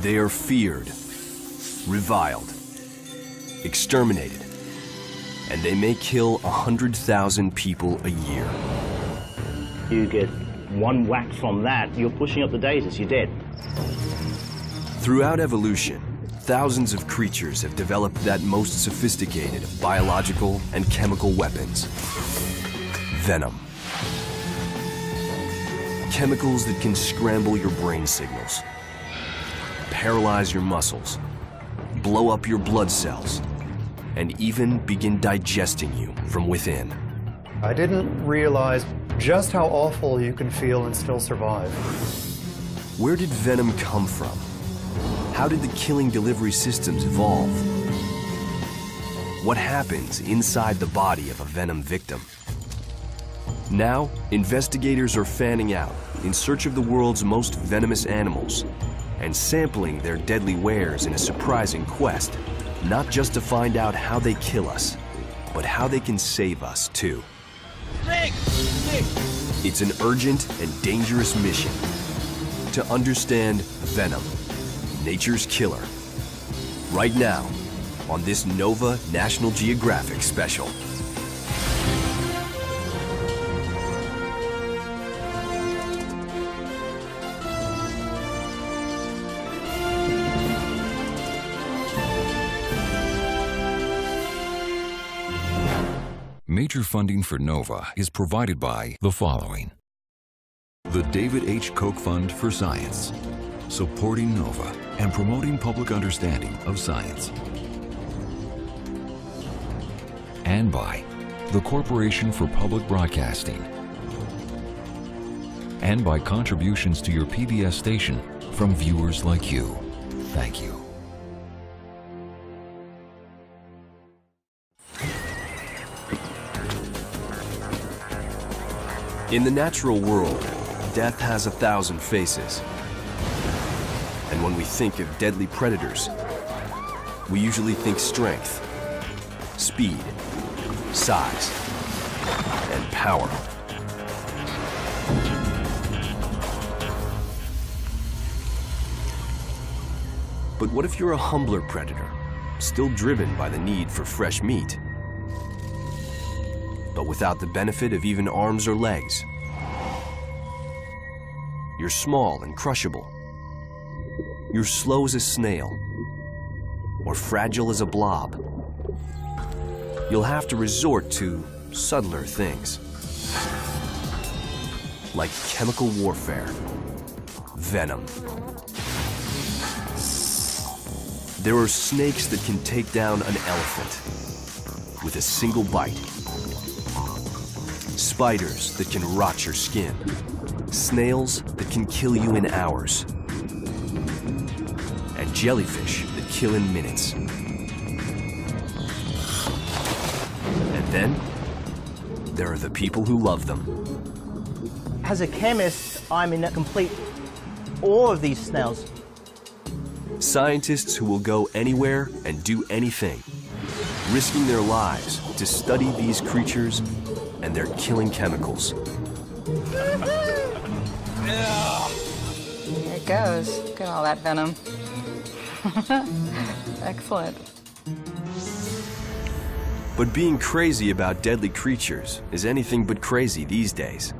They are feared, reviled, exterminated, and they may kill 100,000 people a year. You get one whack from that, you're pushing up the daisies, you're dead. Throughout evolution, thousands of creatures have developed that most sophisticated of biological and chemical weapons venom. Chemicals that can scramble your brain signals, paralyze your muscles, blow up your blood cells, and even begin digesting you from within. I didn't realize just how awful you can feel and still survive. Where did venom come from? How did the killing delivery systems evolve? What happens inside the body of a venom victim? Now, investigators are fanning out in search of the world's most venomous animals and sampling their deadly wares in a surprising quest, not just to find out how they kill us, but how they can save us too. Rick! Rick! It's an urgent and dangerous mission to understand venom, nature's killer. Right now, on this Nova National Geographic special. Major funding for NOVA is provided by the following. The David H. Koch Fund for Science, supporting NOVA and promoting public understanding of science. And by the Corporation for Public Broadcasting. And by contributions to your PBS station from viewers like you. Thank you. In the natural world, death has a thousand faces. And when we think of deadly predators, we usually think strength, speed, size, and power. But what if you're a humbler predator, still driven by the need for fresh meat? But without the benefit of even arms or legs. You're small and crushable. You're slow as a snail, or fragile as a blob. You'll have to resort to subtler things, like chemical warfare, venom. There are snakes that can take down an elephant with a single bite spiders that can rot your skin, snails that can kill you in hours, and jellyfish that kill in minutes. And then, there are the people who love them. As a chemist, I'm in complete awe of these snails. Scientists who will go anywhere and do anything, risking their lives to study these creatures and their killing chemicals. Here it goes. Look at all that venom. Excellent. But being crazy about deadly creatures is anything but crazy these days.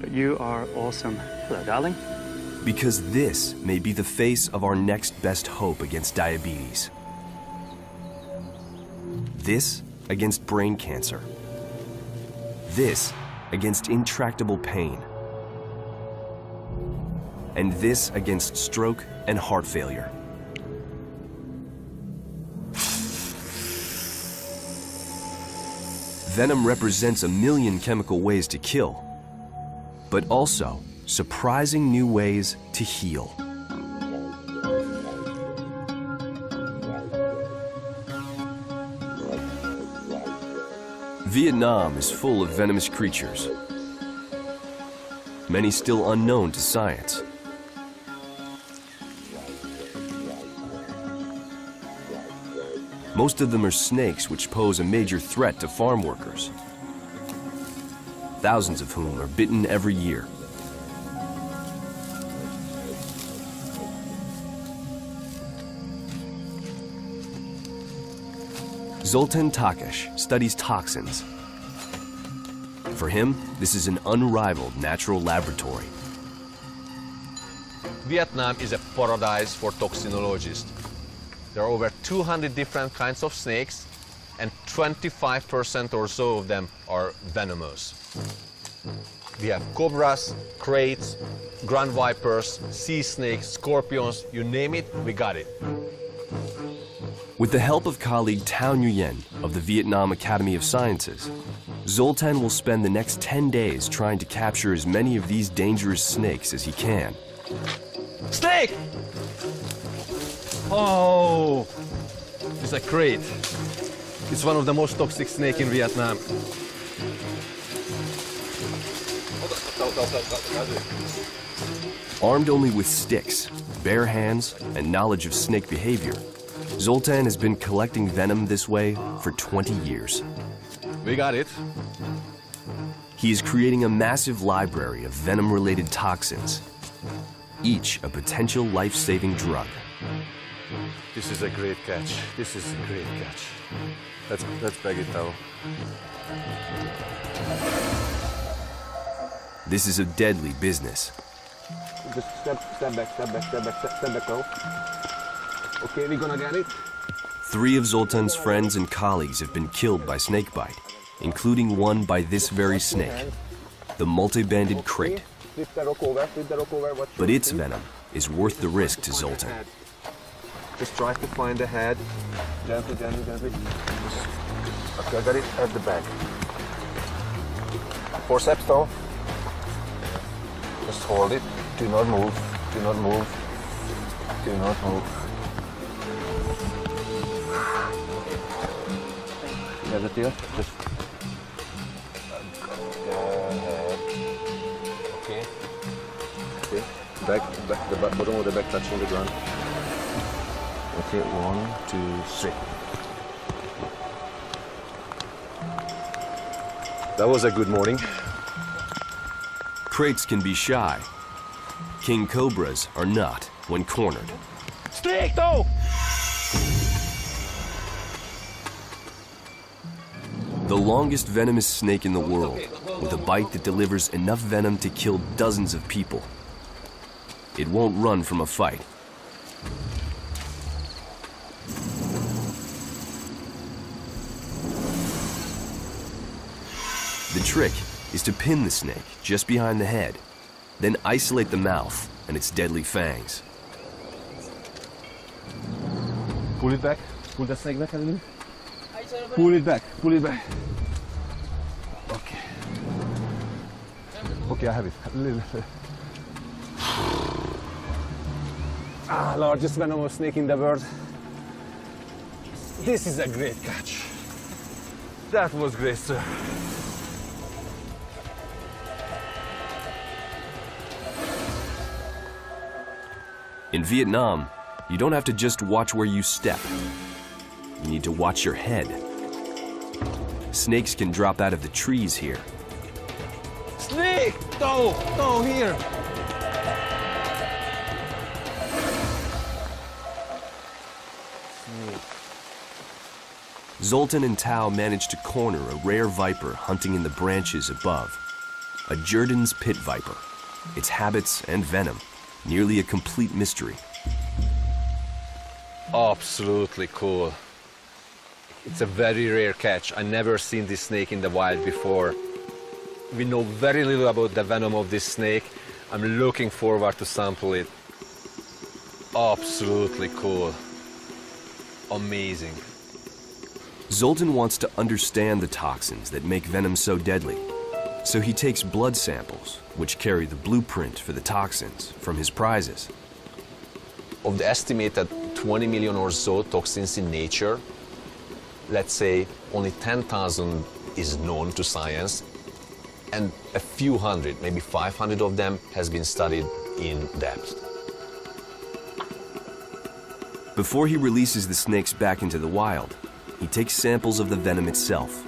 But you are awesome. Hello, darling. Because this may be the face of our next best hope against diabetes. This against brain cancer. This against intractable pain. And this against stroke and heart failure. Venom represents a million chemical ways to kill, but also surprising new ways to heal. Vietnam is full of venomous creatures, many still unknown to science. Most of them are snakes which pose a major threat to farm workers, thousands of whom are bitten every year. Zoltan Takacs studies toxins. For him, this is an unrivaled natural laboratory. Vietnam is a paradise for toxinologists. There are over 200 different kinds of snakes, and 25% or so of them are venomous. We have cobras, kraits, ground vipers, sea snakes, scorpions, you name it, we got it. With the help of colleague Tao Nguyen of the Vietnam Academy of Sciences, Zoltan will spend the next 10 days trying to capture as many of these dangerous snakes as he can. Snake! Oh, it's a krait. It's one of the most toxic snake in Vietnam. Armed only with sticks, bare hands, and knowledge of snake behavior, Zoltan has been collecting venom this way for 20 years. We got it. He is creating a massive library of venom-related toxins, each a potential life-saving drug. This is a great catch. This is a great catch. Let's let's bag it down. This is a deadly business. Just step step back, step back, step back, step, step back now. Okay, we're gonna get it. Three of Zoltan's friends and colleagues have been killed by snakebite, including one by this very snake, the multi-banded krait. Flip the rock over, flip the rock over. Watch But its venom is worth the risk to Zoltan. Just try to find the head. Gently, gently, gently. Okay, I got it at the back. Forceps though. Just hold it. Do not move. Do not move. Do not move. You got it here? Just. Okay. Okay. Back, back, the ba- bottom of the back touching the ground. Okay, one, two, three. That was a good morning. Kraits can be shy. King cobras are not when cornered. Snake though! The longest venomous snake in the world, with a bite that delivers enough venom to kill dozens of people. It won't run from a fight. The trick is to pin the snake just behind the head, then isolate the mouth and its deadly fangs. Pull it back. Pull the snake back a little. Pull it back. Pull it back. Okay. Okay, I have it. Ah, largest venomous snake in the world. This is a great catch. That was great, sir. In Vietnam, you don't have to just watch where you step. You need to watch your head. Snakes can drop out of the trees here. Snake! No, no, here. Zoltan and Tao managed to corner a rare viper hunting in the branches above. A Jerdon's pit viper. Its habits and venom, nearly a complete mystery. Absolutely cool. It's a very rare catch. I never seen this snake in the wild before. We know very little about the venom of this snake. I'm looking forward to sample it. Absolutely cool. Amazing. Zoltan wants to understand the toxins that make venom so deadly. So he takes blood samples, which carry the blueprint for the toxins, from his prizes. Of the estimated 20 million or so toxins in nature, let's say only 10,000 is known to science, and a few hundred, maybe 500 of them, has been studied in depth. Before he releases the snakes back into the wild, he takes samples of the venom itself,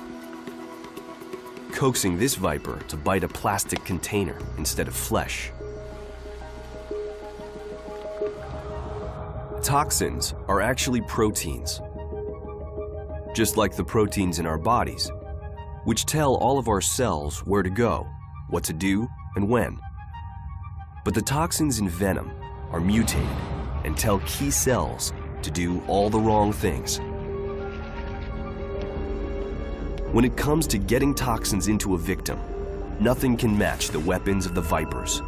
coaxing this viper to bite a plastic container instead of flesh. Toxins are actually proteins. Just like the proteins in our bodies, which tell all of our cells where to go, what to do, and when. But the toxins in venom are mutated and tell key cells to do all the wrong things. When it comes to getting toxins into a victim, nothing can match the weapons of the Vipers,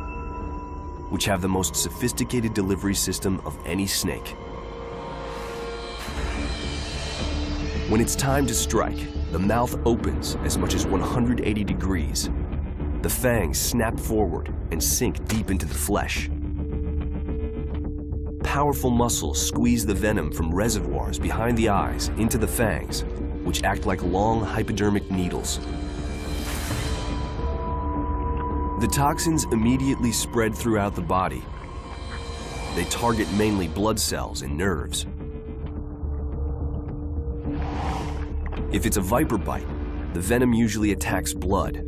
which have the most sophisticated delivery system of any snake. When it's time to strike, the mouth opens as much as 180 degrees. The fangs snap forward and sink deep into the flesh. Powerful muscles squeeze the venom from reservoirs behind the eyes into the fangs, which act like long hypodermic needles. The toxins immediately spread throughout the body. They target mainly blood cells and nerves. If it's a viper bite, the venom usually attacks blood,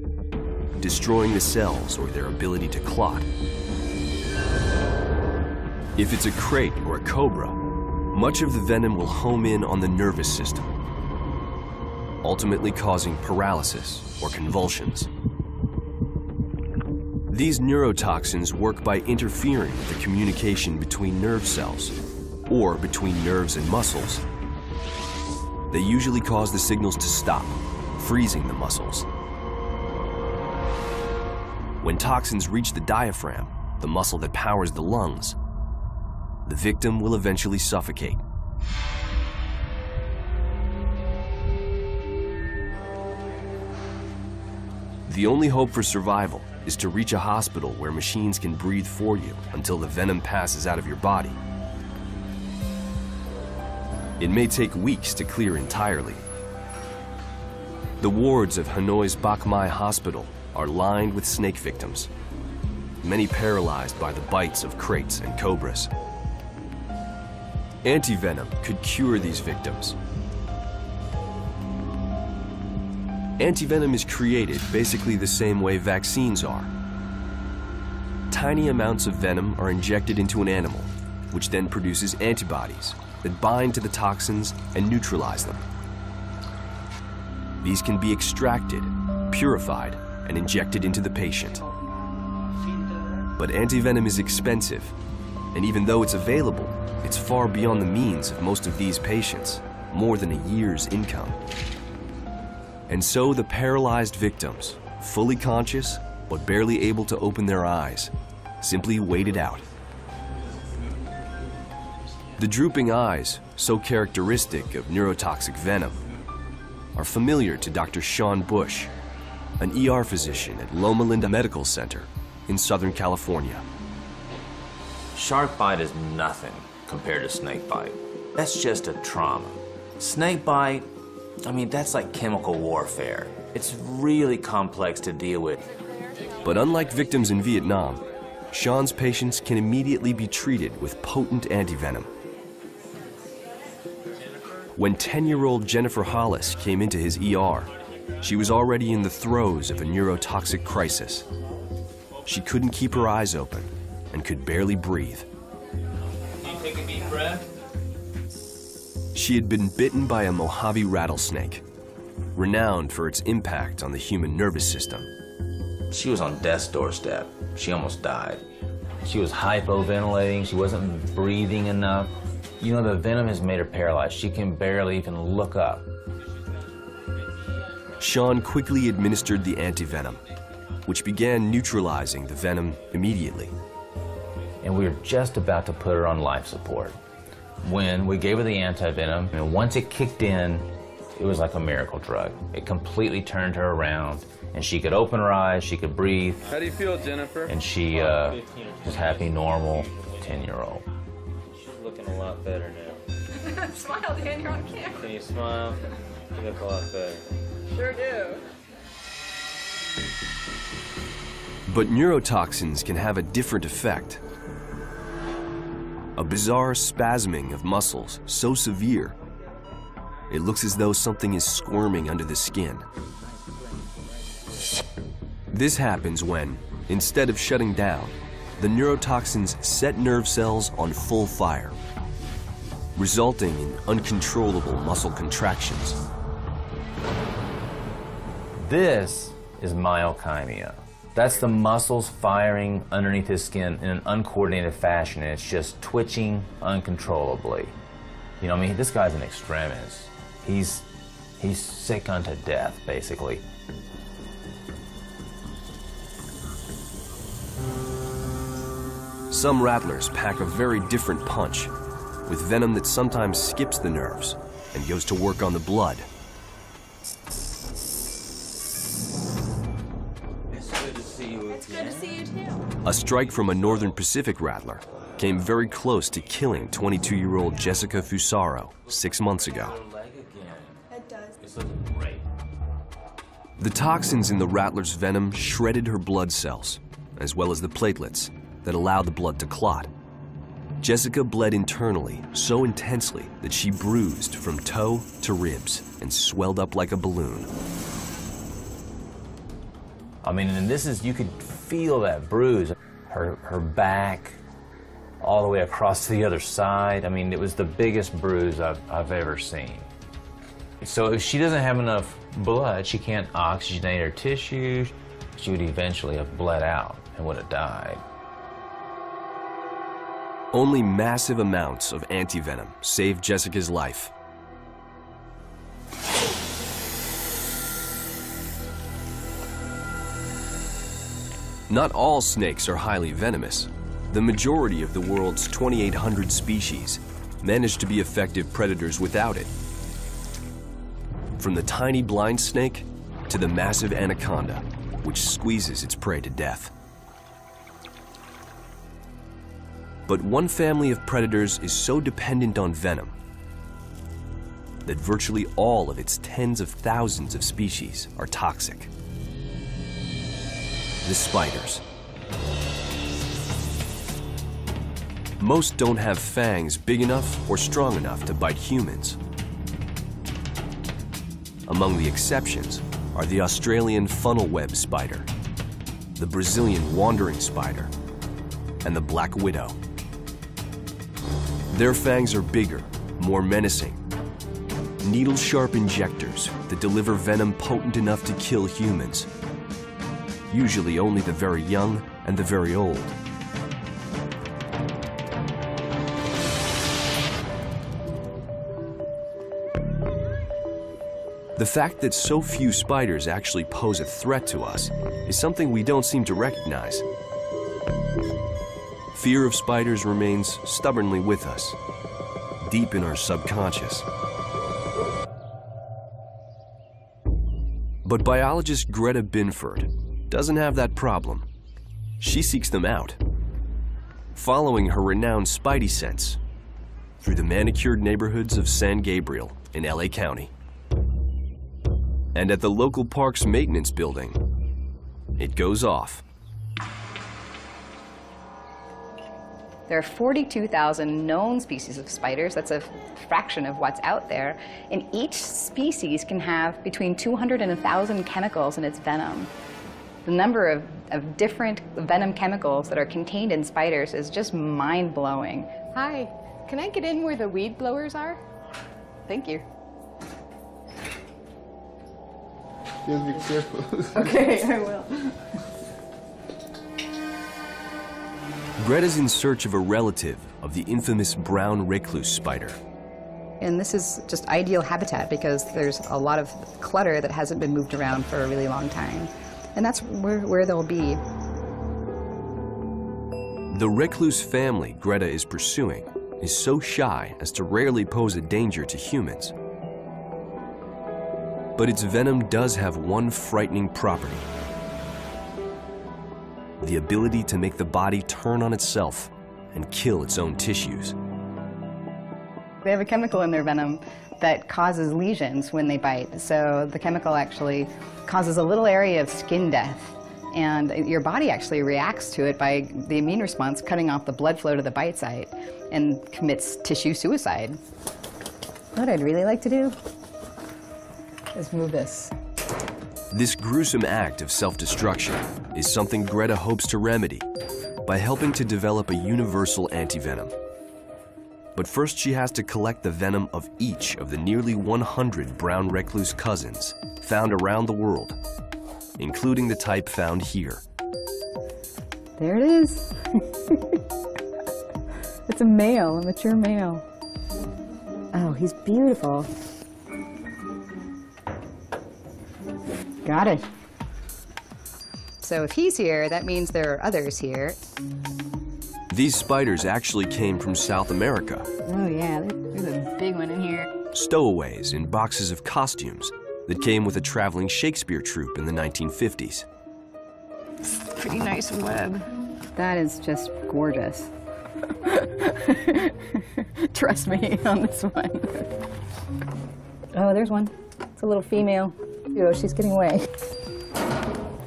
destroying the cells or their ability to clot. If it's a krait or a cobra, much of the venom will home in on the nervous system, ultimately causing paralysis or convulsions. These neurotoxins work by interfering with the communication between nerve cells or between nerves and muscles. They usually cause the signals to stop, freezing the muscles. When toxins reach the diaphragm, the muscle that powers the lungs, the victim will eventually suffocate. The only hope for survival is to reach a hospital where machines can breathe for you until the venom passes out of your body. It may take weeks to clear entirely. The wards of Hanoi's Bach Mai Hospital are lined with snake victims, many paralyzed by the bites of kraits and cobras. Antivenom could cure these victims. Antivenom is created basically the same way vaccines are. Tiny amounts of venom are injected into an animal, which then produces antibodies that bind to the toxins and neutralize them. These can be extracted, purified, and injected into the patient. But antivenom is expensive, and even though it's available, it's far beyond the means of most of these patients, more than a year's income. And so the paralyzed victims, fully conscious but barely able to open their eyes, simply waited out. The drooping eyes, so characteristic of neurotoxic venom, are familiar to Dr. Sean Bush, an ER physician at Loma Linda Medical Center in Southern California. Shark bite is nothing compared to snake bite. That's just a trauma. Snake bite, I mean, that's like chemical warfare. It's really complex to deal with. But unlike victims in Vietnam, Sean's patients can immediately be treated with potent antivenom. When 10 year old Jennifer Hollis came into his ER, she was already in the throes of a neurotoxic crisis. She couldn't keep her eyes open and could barely breathe. She had been bitten by a Mojave rattlesnake, renowned for its impact on the human nervous system. She was on death's doorstep. She almost died. She was hypoventilating. She wasn't breathing enough. You know, the venom has made her paralyzed. She can barely even look up. Sean quickly administered the antivenom, which began neutralizing the venom immediately. And we were just about to put her on life support when we gave her the antivenom. And once it kicked in, it was like a miracle drug. It completely turned her around, and she could open her eyes, she could breathe, How do you feel, Jennifer? and she uh, was happy, normal 10 year old. She's looking a lot better now. Smile, Dan, you're on camera. Can you smile? You look a lot better. Sure do. But neurotoxins can have a different effect. A bizarre spasming of muscles so severe, it looks as though something is squirming under the skin. This happens when, instead of shutting down, the neurotoxins set nerve cells on full fire, resulting in uncontrollable muscle contractions This is myokymia. That's the muscles firing underneath his skin in an uncoordinated fashion, and it's just twitching uncontrollably. You know, I mean, this guy's an extremist. He's he's sick unto death, basically. Some rattlers pack a very different punch, with venom that sometimes skips the nerves and goes to work on the blood. It's good to see you It's good to see you too. A strike from a Northern Pacific rattler came very close to killing 22 year old Jessica Fusaro six months ago. It does. It's looking great. The toxins in the rattler's venom shredded her blood cells, as well as the platelets that allow the blood to clot. Jessica bled internally so intensely that she bruised from toe to ribs and swelled up like a balloon. I mean, and this is, you could feel that bruise. Her, her back, all the way across to the other side. I mean, it was the biggest bruise I've, I've ever seen. So if she doesn't have enough blood, she can't oxygenate her tissues, she would eventually have bled out and would have died. Only massive amounts of antivenom saved Jessica's life. Not all snakes are highly venomous. The majority of the world's 2,800 species manage to be effective predators without it. From the tiny blind snake to the massive anaconda, which squeezes its prey to death. But one family of predators is so dependent on venom that virtually all of its tens of thousands of species are toxic. The spiders. Most don't have fangs big enough or strong enough to bite humans. Among the exceptions are the Australian funnel web spider, the Brazilian wandering spider, and the black widow. Their fangs are bigger, more menacing. Needle sharp injectors that deliver venom potent enough to kill humans. Usually only the very young and the very old. The fact that so few spiders actually pose a threat to us is something we don't seem to recognize. Fear of spiders remains stubbornly with us, deep in our subconscious. But biologist Greta Binford doesn't have that problem. She seeks them out, following her renowned spidey sense through the manicured neighborhoods of San Gabriel in LA County. And at the local park's maintenance building, it goes off. There are 42,000 known species of spiders. That's a fraction of what's out there. And each species can have between 200 and 1,000 chemicals in its venom. The number of, of different venom chemicals that are contained in spiders is just mind blowing. Hi. Can I get in where the weed blowers are? Thank you. Just be careful. Okay, I will. Greta's in search of a relative of the infamous brown recluse spider. And this is just ideal habitat because there's a lot of clutter that hasn't been moved around for a really long time. And that's where, where they'll be. The recluse family Greta is pursuing is so shy as to rarely pose a danger to humans. But its venom does have one frightening property the ability to make the body turn on itself and kill its own tissues. They have a chemical in their venom that causes lesions when they bite. So the chemical actually causes a little area of skin death. And your body actually reacts to it by the immune response cutting off the blood flow to the bite site and commits tissue suicide. What I'd really like to do is move this. This gruesome act of self-destruction is something Greta hopes to remedy by helping to develop a universal antivenom. But first she has to collect the venom of each of the nearly 100 brown recluse cousins found around the world including the type found here. There it is. it's a male, a mature male. Oh, he's beautiful. Got it. So if he's here, that means there are others here. These spiders actually came from South America, Oh yeah, there's a big one in here. stowaways in boxes of costumes that came with a traveling Shakespeare troupe in the 1950s. Pretty nice web. That is just gorgeous. Trust me on this one. Oh, there's one. It's a little female. Oh, she's getting away.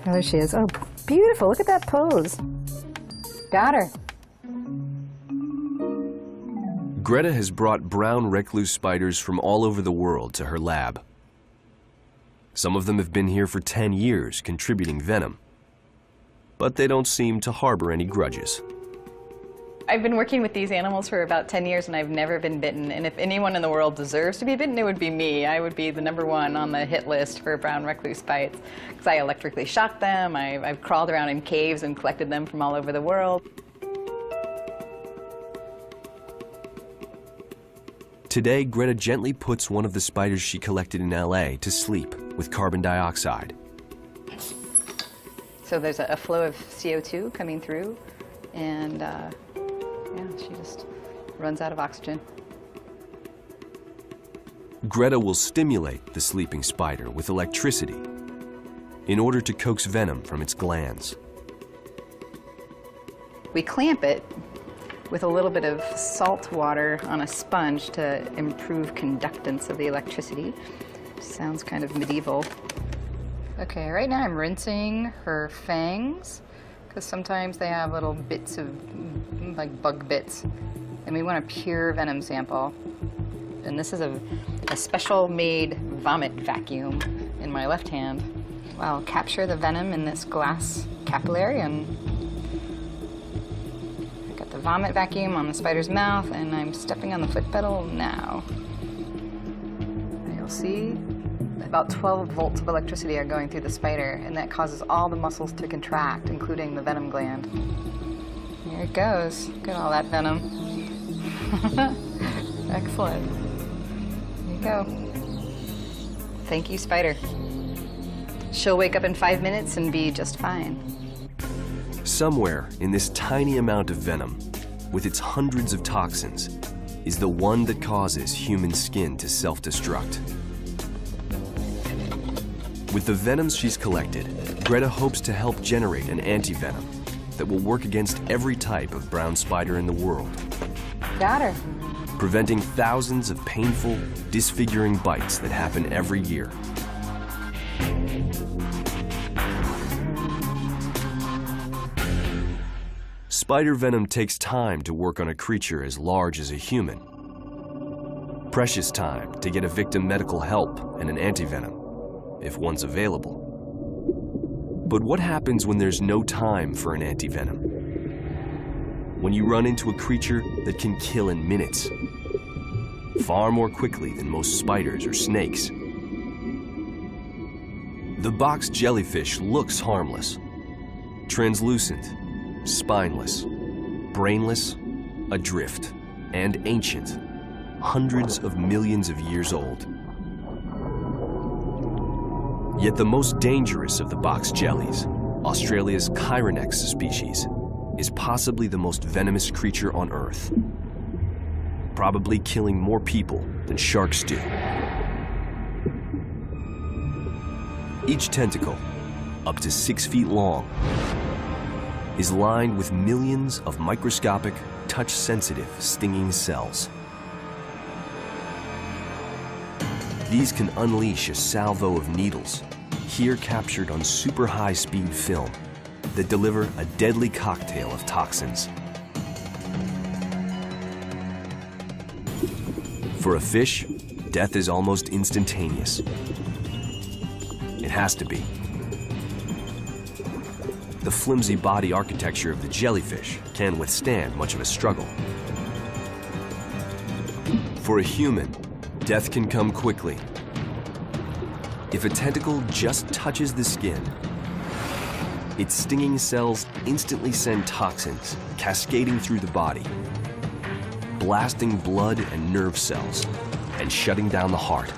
There she is. Oh, beautiful. Look at that pose. Got her. Greta has brought brown recluse spiders from all over the world to her lab. Some of them have been here for 10 years, contributing venom. But they don't seem to harbor any grudges. I've been working with these animals for about 10 years and I've never been bitten. And if anyone in the world deserves to be bitten, it would be me. I would be the number one on the hit list for brown recluse bites because I electrically shock them. I've, I've crawled around in caves and collected them from all over the world. Today, Greta gently puts one of the spiders she collected in LA to sleep with carbon dioxide. So there's a, a flow of CO2 coming through, and uh, yeah, she just runs out of oxygen. Greta will stimulate the sleeping spider with electricity in order to coax venom from its glands. We clamp it with a little bit of salt water on a sponge to improve conductance of the electricity. Sounds kind of medieval. Okay, right now I'm rinsing her fangs because sometimes they have little bits of like bug bits. And we want a pure venom sample. And this is a, a special made vomit vacuum in my left hand. I'll capture the venom in this glass capillary and I've got the vomit vacuum on the spider's mouth and I'm stepping on the foot pedal now. And you'll see about 12 volts of electricity are going through the spider and that causes all the muscles to contract, including the venom gland. Here it goes. Look at all that venom. Excellent. Here you go. Thank you, spider. She'll wake up in five minutes and be just fine. Somewhere in this tiny amount of venom, with its hundreds of toxins, is the one that causes human skin to self destruct. With the venoms she's collected, Greta hopes to help generate an anti-venom that will work against every type of brown spider in the world, Got her. preventing thousands of painful, disfiguring bites that happen every year. Spider venom takes time to work on a creature as large as a human. Precious time to get a victim medical help and an antivenom, if one's available. But what happens when there's no time for an antivenom? When you run into a creature that can kill in minutes, far more quickly than most spiders or snakes. The box jellyfish looks harmless, translucent, spineless, brainless, adrift, and ancient, hundreds of millions of years old. Yet the most dangerous of the box jellies, Australia's Chironex species, is possibly the most venomous creature on Earth, probably killing more people than sharks do. Each tentacle, up to six feet long, is lined with millions of microscopic, touch-sensitive, stinging cells. These can unleash a salvo of needles, here captured on super high-speed film, that deliver a deadly cocktail of toxins. For a fish, death is almost instantaneous. It has to be. The flimsy body architecture of the jellyfish can withstand much of a struggle. For a human, death can come quickly. If a tentacle just touches the skin, Its stinging cells instantly send toxins cascading through the body, blasting blood and nerve cells, and shutting down the heart.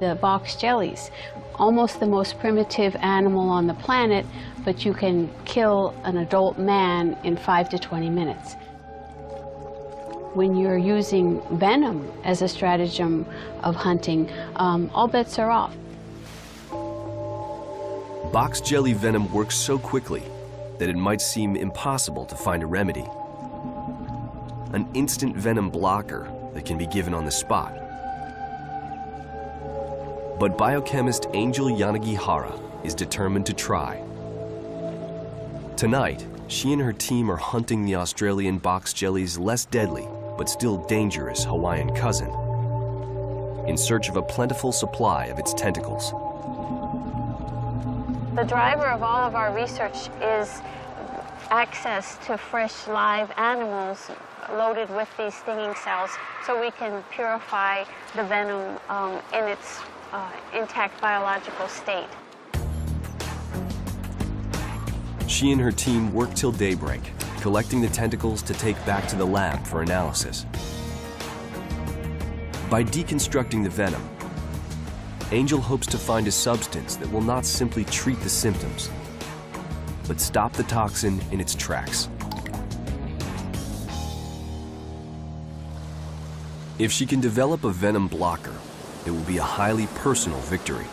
The box jellies, almost the most primitive animal on the planet, but you can kill an adult man in 5 to 20 minutes. When you're using venom as a stratagem of hunting, um, all bets are off. Box jelly venom works so quickly that it might seem impossible to find a remedy. An instant venom blocker that can be given on the spot. But biochemist Angel Yanagihara is determined to try. Tonight, she and her team are hunting the Australian box jelly's less deadly but still dangerous Hawaiian cousin in search of a plentiful supply of its tentacles. The driver of all of our research is access to fresh live animals loaded with these stinging cells so we can purify the venom um, in its uh, intact biological state. She and her team work till daybreak, collecting the tentacles to take back to the lab for analysis. By deconstructing the venom, Angel hopes to find a substance that will not simply treat the symptoms, but stop the toxin in its tracks. If she can develop a venom blocker, it will be a highly personal victory.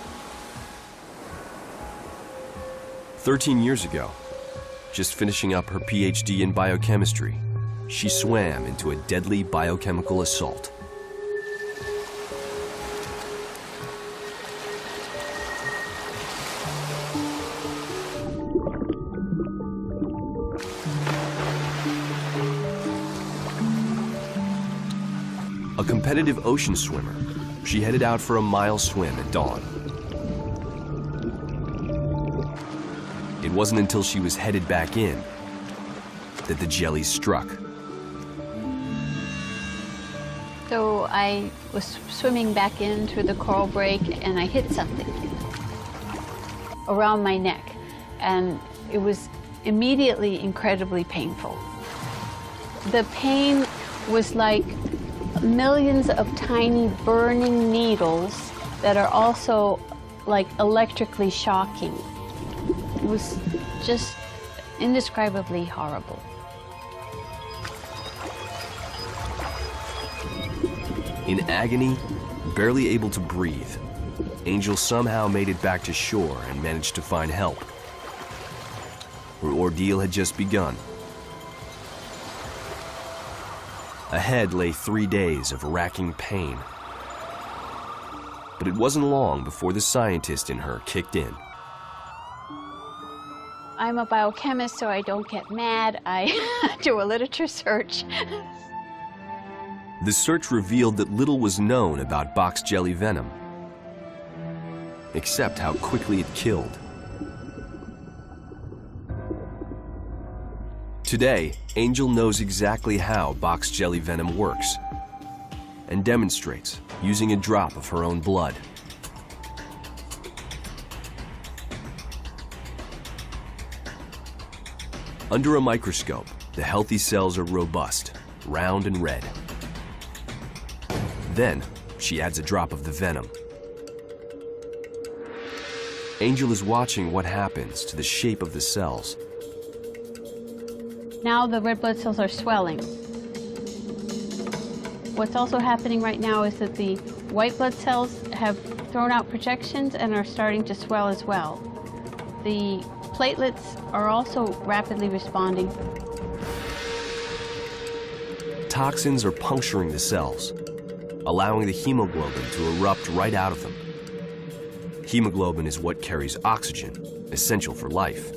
13 years ago, just finishing up her PhD in biochemistry, she swam into a deadly biochemical assault. A competitive ocean swimmer, she headed out for a mile swim at dawn. Wasn't until she was headed back in that the jelly struck. So I was swimming back in through the coral break and I hit something around my neck. And it was immediately incredibly painful. The pain was like millions of tiny burning needles that are also like electrically shocking. It was just indescribably horrible. In agony, barely able to breathe, Angel somehow made it back to shore and managed to find help. Her ordeal had just begun. Ahead lay three days of racking pain. But it wasn't long before the scientist in her kicked in. I'm a biochemist, so I don't get mad. I do a literature search. The search revealed that little was known about box jelly venom, except how quickly it killed. Today, Angel knows exactly how box jelly venom works and demonstrates using a drop of her own blood. Under a microscope, the healthy cells are robust, round and red. Then, she adds a drop of the venom. Angel is watching what happens to the shape of the cells. Now the red blood cells are swelling. What's also happening right now is that the white blood cells have thrown out projections and are starting to swell as well. The platelets are also rapidly responding. Toxins are puncturing the cells, allowing the hemoglobin to erupt right out of them. Hemoglobin is what carries oxygen, essential for life.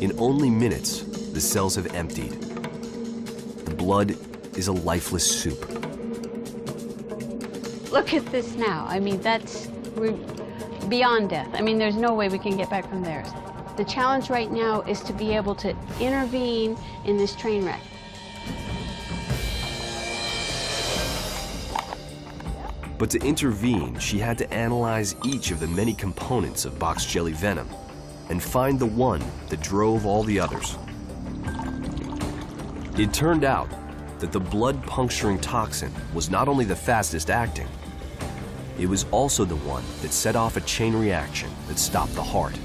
In only minutes, the cells have emptied. The blood is a lifeless soup. Look at this now. I mean, that's we're beyond death. I mean, there's no way we can get back from there. The challenge right now is to be able to intervene in this train wreck. But to intervene, she had to analyze each of the many components of box jelly venom and find the one that drove all the others. It turned out that the blood puncturing toxin was not only the fastest acting, it was also the one that set off a chain reaction that stopped the heart.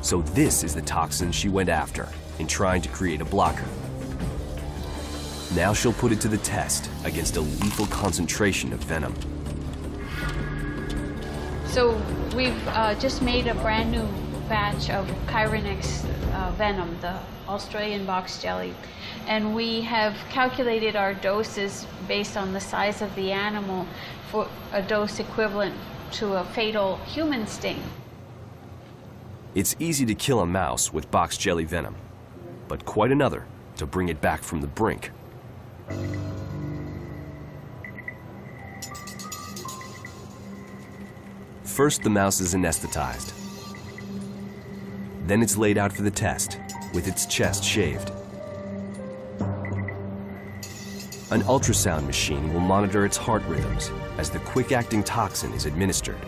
So this is the toxin she went after in trying to create a blocker. Now she'll put it to the test against a lethal concentration of venom. So we've uh, just made a brand new batch of Chironex uh, venom, the Australian box jelly. And we have calculated our doses based on the size of the animal for a dose equivalent to a fatal human sting. It's easy to kill a mouse with box jelly venom, but quite another to bring it back from the brink. First, the mouse is anesthetized. Then it's laid out for the test, with its chest shaved. An ultrasound machine will monitor its heart rhythms as the quick-acting toxin is administered.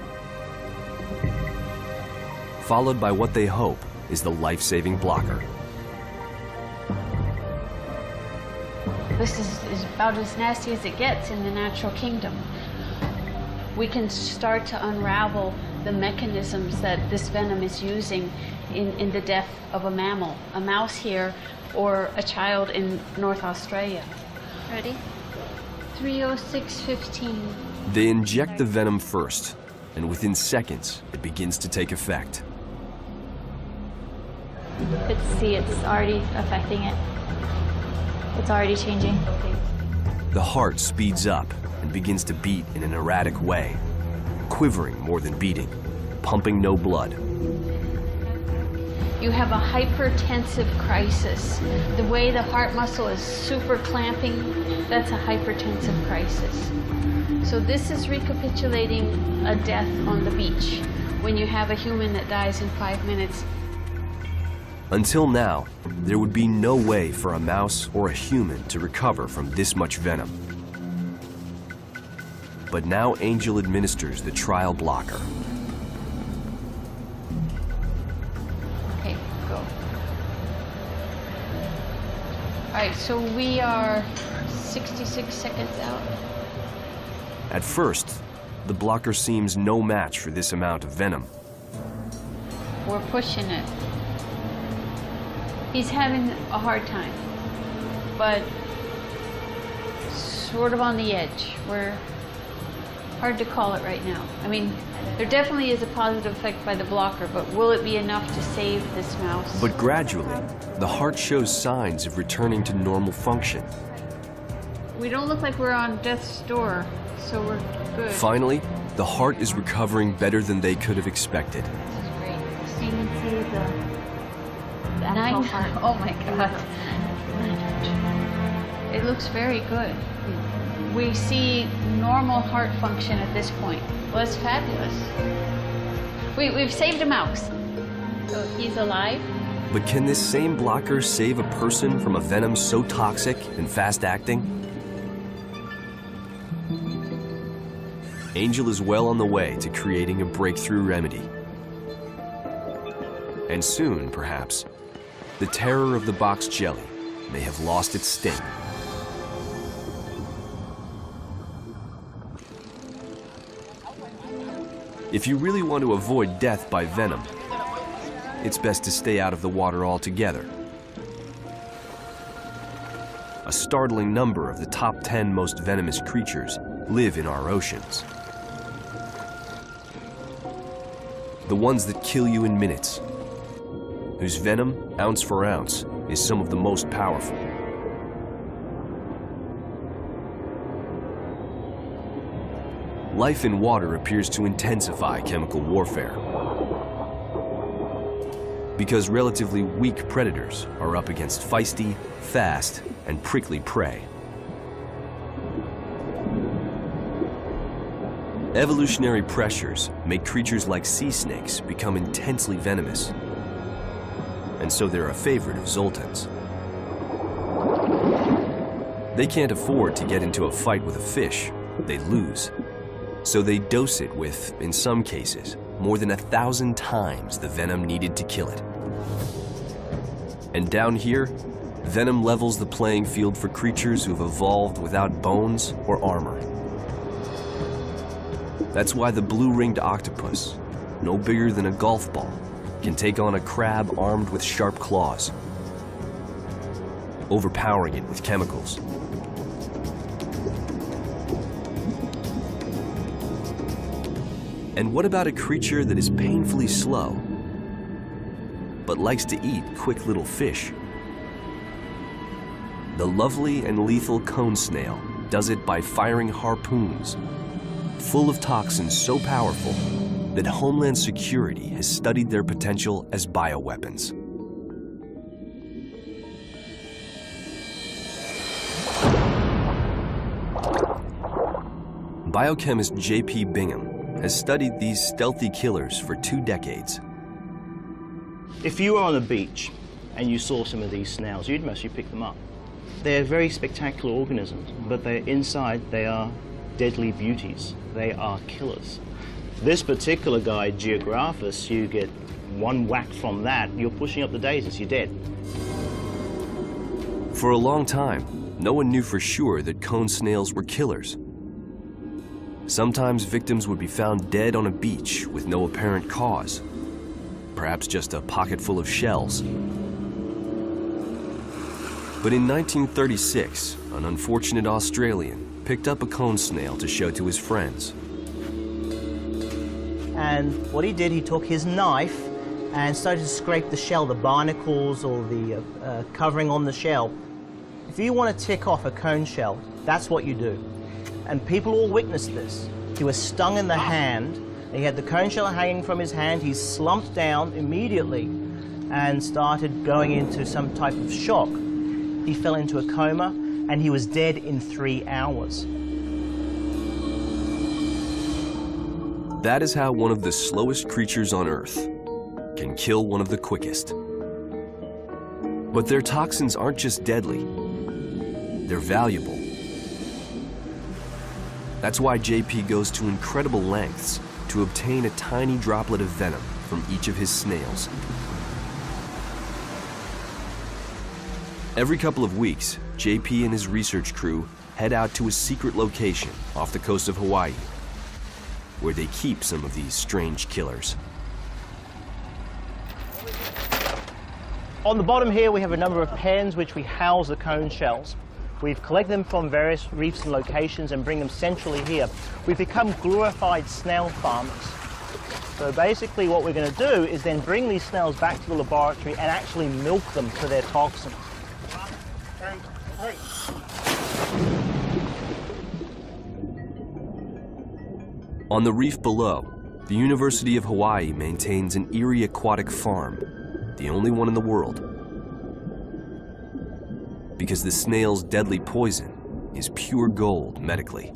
Followed by what they hope is the life-saving blocker. This is, is about as nasty as it gets in the natural kingdom. We can start to unravel the mechanisms that this venom is using in, in the death of a mammal, a mouse here or a child in North Australia. Ready? 30615. They inject the venom first, and within seconds, it begins to take effect. Good to see it's already affecting it. It's already changing. The heart speeds up and begins to beat in an erratic way, quivering more than beating, pumping no blood. You have a hypertensive crisis. The way the heart muscle is super clamping, that's a hypertensive crisis. So this is recapitulating a death on the beach when you have a human that dies in five minutes. Until now, there would be no way for a mouse or a human to recover from this much venom. But now Angel administers the trial blocker. All right, so we are 66 seconds out. At first, the blocker seems no match for this amount of venom. We're pushing it. He's having a hard time, but sort of on the edge. We're hard to call it right now. I mean, there definitely is a positive effect by the blocker, but will it be enough to save this mouse? But gradually, the heart shows signs of returning to normal function. We don't look like we're on death's door, so we're good. Finally, the heart is recovering better than they could have expected. Great. So you can see the, the Nine. heart. Oh my god. It looks very good. Hmm. We see normal heart function at this point. Well, that's fabulous. We, we've saved a mouse. So he's alive. But can this same blocker save a person from a venom so toxic and fast acting? Angel is well on the way to creating a breakthrough remedy. And soon, perhaps, the terror of the box jelly may have lost its sting. If you really want to avoid death by venom, it's best to stay out of the water altogether. A startling number of the top 10 most venomous creatures live in our oceans. The ones that kill you in minutes, whose venom, ounce for ounce, is some of the most powerful. Life in water appears to intensify chemical warfare because relatively weak predators are up against feisty, fast, and prickly prey. Evolutionary pressures make creatures like sea snakes become intensely venomous, and so they're a favorite of Zoltan's. They can't afford to get into a fight with a fish. They lose. So they dose it with, in some cases, more than a thousand times the venom needed to kill it. And down here, venom levels the playing field for creatures who've evolved without bones or armor. That's why the blue-ringed octopus, no bigger than a golf ball, can take on a crab armed with sharp claws, overpowering it with chemicals. And what about a creature that is painfully slow, but likes to eat quick little fish? The lovely and lethal cone snail does it by firing harpoons, full of toxins so powerful that Homeland Security has studied their potential as bioweapons. Biochemist J.P. Bingham has studied these stealthy killers for two decades. If you were on a beach and you saw some of these snails, you'd mostly pick them up. They're very spectacular organisms, but they're inside they are deadly beauties. They are killers. This particular guy, Geographus, you get one whack from that, you're pushing up the daisies, you're dead. For a long time, no one knew for sure that cone snails were killers. Sometimes victims would be found dead on a beach with no apparent cause, perhaps just a pocket full of shells. But in 1936, an unfortunate Australian picked up a cone snail to show to his friends. And what he did, he took his knife and started to scrape the shell, the barnacles or the uh, uh, covering on the shell. If you want to tick off a cone shell, that's what you do and people all witnessed this. He was stung in the hand. He had the cone shell hanging from his hand. He slumped down immediately and started going into some type of shock. He fell into a coma and he was dead in three hours. That is how one of the slowest creatures on Earth can kill one of the quickest. But their toxins aren't just deadly, they're valuable. That's why JP goes to incredible lengths to obtain a tiny droplet of venom from each of his snails. Every couple of weeks, JP and his research crew head out to a secret location off the coast of Hawaii, where they keep some of these strange killers. On the bottom here, we have a number of pens which we house the cone shells. We've collected them from various reefs and locations and bring them centrally here. We've become glorified snail farmers. So basically what we're going to do is then bring these snails back to the laboratory and actually milk them for their toxin. On the reef below, the University of Hawaii maintains an eerie aquatic farm, the only one in the world because the snail's deadly poison is pure gold medically.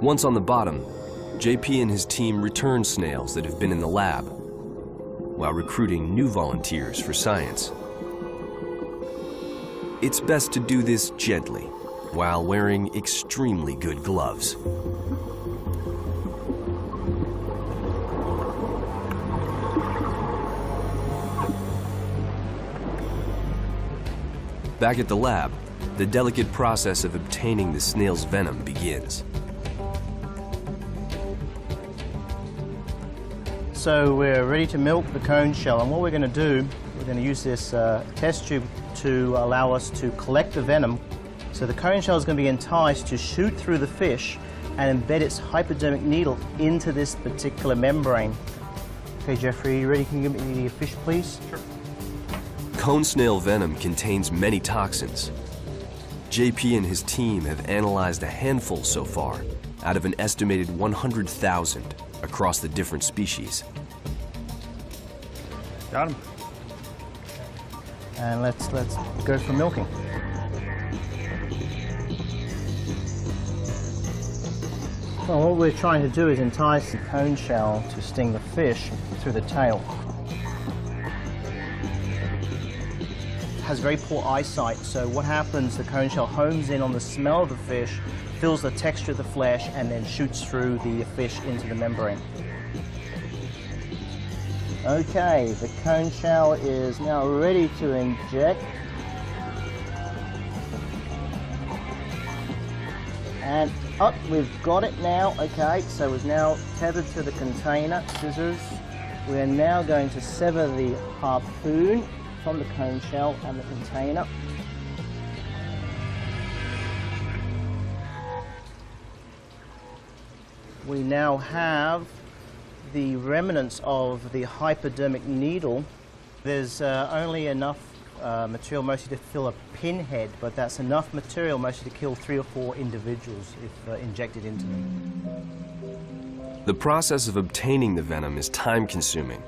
Once on the bottom, JP and his team return snails that have been in the lab while recruiting new volunteers for science. It's best to do this gently while wearing extremely good gloves. Back at the lab, the delicate process of obtaining the snail's venom begins. So we're ready to milk the cone shell and what we're going to do, we're going to use this uh, test tube to allow us to collect the venom. So the cone shell is going to be enticed to shoot through the fish and embed its hypodermic needle into this particular membrane. Okay, Jeffrey, you ready? Can you give me the fish, please? Sure. Cone snail venom contains many toxins. JP and his team have analyzed a handful so far out of an estimated 100,000 across the different species. Got him. And let's let's go for milking. Well, what we're trying to do is entice the cone shell to sting the fish through the tail. Has very poor eyesight, so what happens, the cone shell homes in on the smell of the fish, feels the texture of the flesh, and then shoots through the fish into the membrane. Okay, the cone shell is now ready to inject. And up, we've got it now. Okay, so we've now tethered to the container, scissors. We are now going to sever the harpoon from the cone shell and the container. We now have the remnants of the hypodermic needle. There's uh, only enough uh, material mostly to fill a pinhead, but that's enough material mostly to kill three or four individuals if uh, injected into them. The process of obtaining the venom is time consuming,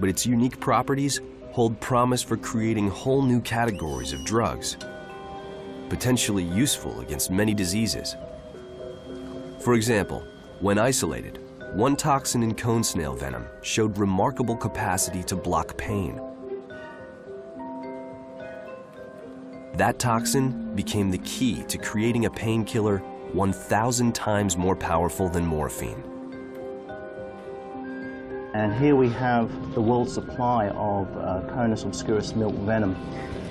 but its unique properties hold promise for creating whole new categories of drugs, potentially useful against many diseases. For example, when isolated, one toxin in cone snail venom showed remarkable capacity to block pain. That toxin became the key to creating a painkiller 1,000 times more powerful than morphine. And here we have the world supply of uh, Conus obscurus milk venom.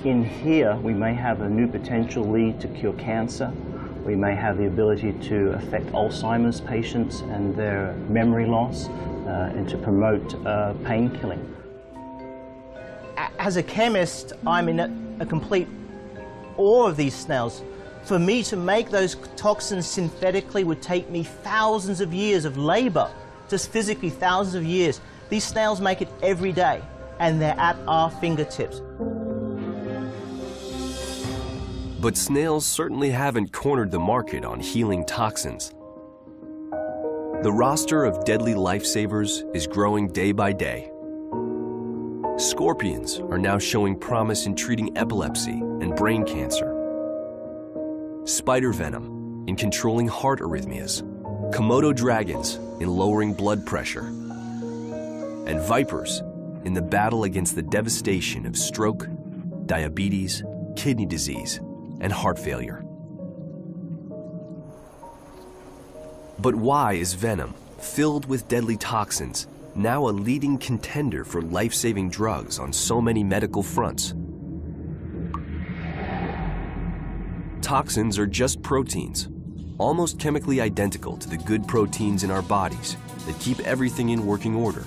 In here, we may have a new potential lead to cure cancer. We may have the ability to affect Alzheimer's patients and their memory loss uh, and to promote uh, pain killing. As a chemist, I'm in a, a complete awe of these snails. For me to make those toxins synthetically would take me thousands of years of labor, just physically thousands of years. These snails make it every day, and they're at our fingertips. But snails certainly haven't cornered the market on healing toxins. The roster of deadly lifesavers is growing day by day. Scorpions are now showing promise in treating epilepsy and brain cancer. Spider venom in controlling heart arrhythmias. Komodo dragons in lowering blood pressure. And vipers in the battle against the devastation of stroke, diabetes, kidney disease, and heart failure. But why is venom, filled with deadly toxins, now a leading contender for life-saving drugs on so many medical fronts? Toxins are just proteins, almost chemically identical to the good proteins in our bodies that keep everything in working order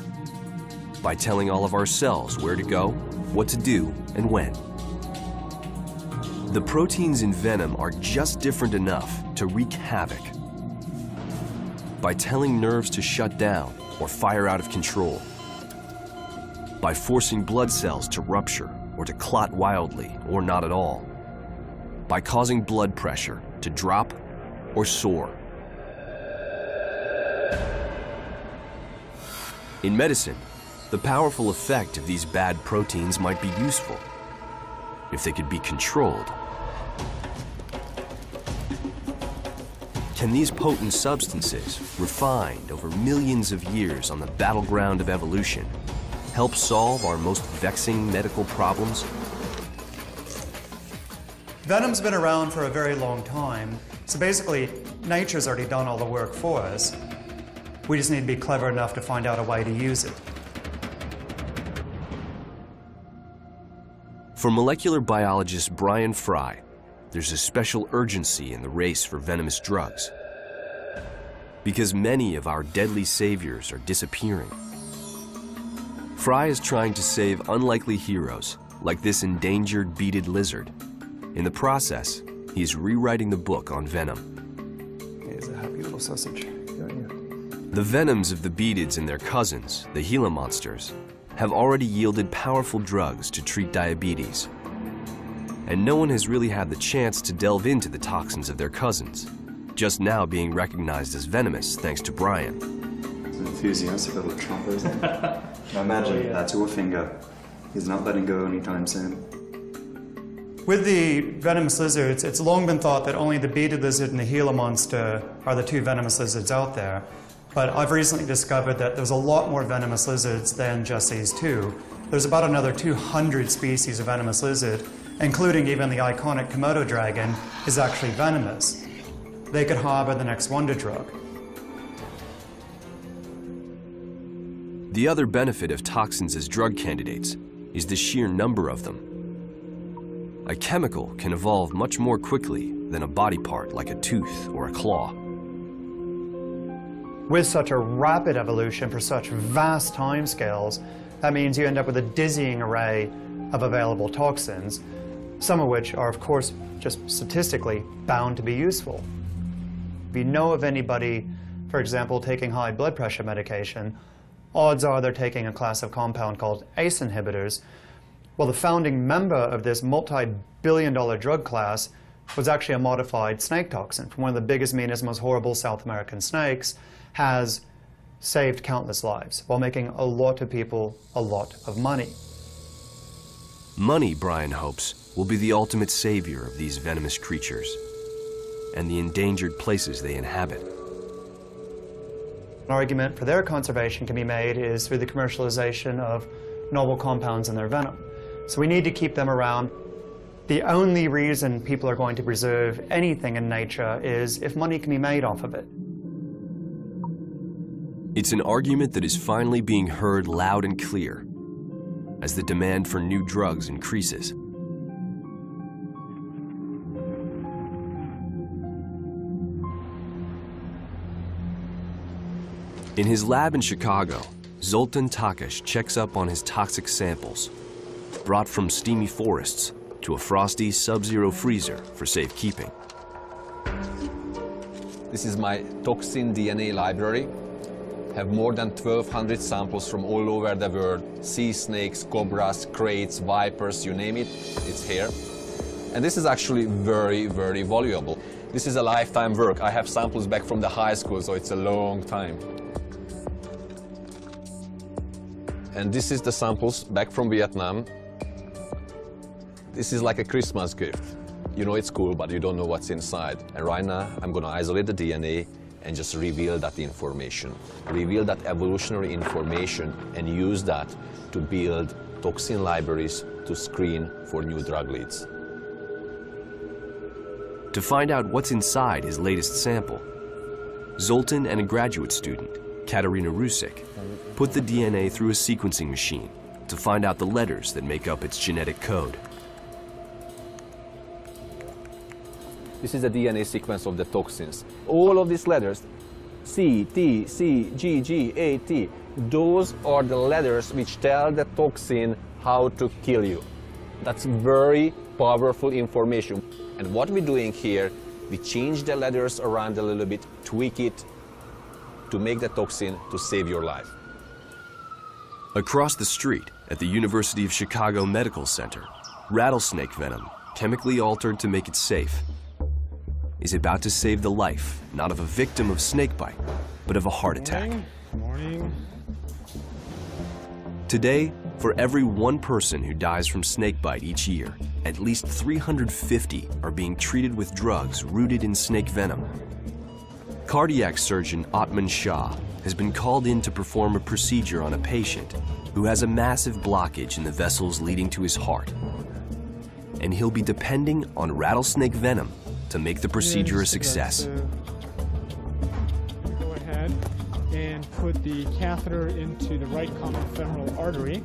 by telling all of our cells where to go, what to do, and when. The proteins in venom are just different enough to wreak havoc. By telling nerves to shut down or fire out of control. By forcing blood cells to rupture or to clot wildly or not at all. By causing blood pressure to drop or soar. In medicine, the powerful effect of these bad proteins might be useful if they could be controlled. Can these potent substances, refined over millions of years on the battleground of evolution, help solve our most vexing medical problems? Venom's been around for a very long time, so basically, nature's already done all the work for us. We just need to be clever enough to find out a way to use it. For molecular biologist Brian Fry, there's a special urgency in the race for venomous drugs. Because many of our deadly saviors are disappearing. Fry is trying to save unlikely heroes, like this endangered beaded lizard. In the process, he's rewriting the book on venom. Here's a happy little sausage. The venoms of the beadids and their cousins, the Gila monsters, have already yielded powerful drugs to treat diabetes. And no one has really had the chance to delve into the toxins of their cousins, just now being recognized as venomous thanks to Brian. He's an enthusiastic little chomper, isn't he? now imagine Oh, yeah. that's your finger. He's not letting go anytime soon. With the venomous lizards, it's long been thought that only the beaded lizard and the Gila monster are the two venomous lizards out there. But I've recently discovered that there's a lot more venomous lizards than just these two. there's about another 200 species of venomous lizard, including even the iconic Komodo dragon, is actually venomous. They could harbor the next wonder drug. The other benefit of toxins as drug candidates is the sheer number of them. A chemical can evolve much more quickly than a body part like a tooth or a claw. With such a rapid evolution for such vast timescales, that means you end up with a dizzying array of available toxins, some of which are, of course, just statistically bound to be useful. If you know of anybody, for example, taking high blood pressure medication, odds are they're taking a class of compound called ACE inhibitors. Well, the founding member of this multi-billion dollar drug class was actually a modified snake toxin from one of the biggest, meanest, most horrible South American snakes, has saved countless lives while making a lot of people a lot of money. Money, Brian hopes, will be the ultimate savior of these venomous creatures and the endangered places they inhabit. An argument for their conservation can be made is through the commercialization of novel compounds in their venom. So we need to keep them around. The only reason people are going to preserve anything in nature is if money can be made off of it. It's an argument that is finally being heard loud and clear as the demand for new drugs increases. In his lab in Chicago, Zoltan Takacs checks up on his toxic samples, brought from steamy forests to a frosty sub-zero freezer for safekeeping. This is my toxin DNA library. Have more than 1,200 samples from all over the world. Sea snakes, cobras, kraits, vipers, you name it, it's here. And this is actually very, very valuable. This is a lifetime work. I have samples back from the high school, so it's a long time. And this is the samples back from Vietnam. This is like a Christmas gift. You know it's cool, but you don't know what's inside. And right now, I'm gonna isolate the DNA and just reveal that information. Reveal that evolutionary information and use that to build toxin libraries to screen for new drug leads. To find out what's inside his latest sample, Zoltan and a graduate student, Katerina Rusik, put the DNA through a sequencing machine to find out the letters that make up its genetic code. This is the DNA sequence of the toxins. All of these letters, C, T, C, G, G, A, T, those are the letters which tell the toxin how to kill you. That's very powerful information. And what we're doing here, we change the letters around a little bit, tweak it to make the toxin to save your life. Across the street at the University of Chicago Medical Center, rattlesnake venom, chemically altered to make it safe, is about to save the life not of a victim of snakebite, but of a heart attack. Morning. Today, for every one person who dies from snakebite each year, at least 350 are being treated with drugs rooted in snake venom. Cardiac surgeon Atman Shah has been called in to perform a procedure on a patient who has a massive blockage in the vessels leading to his heart. And he'll be depending on rattlesnake venom to make the procedure a success. Put the catheter into the right common femoral artery.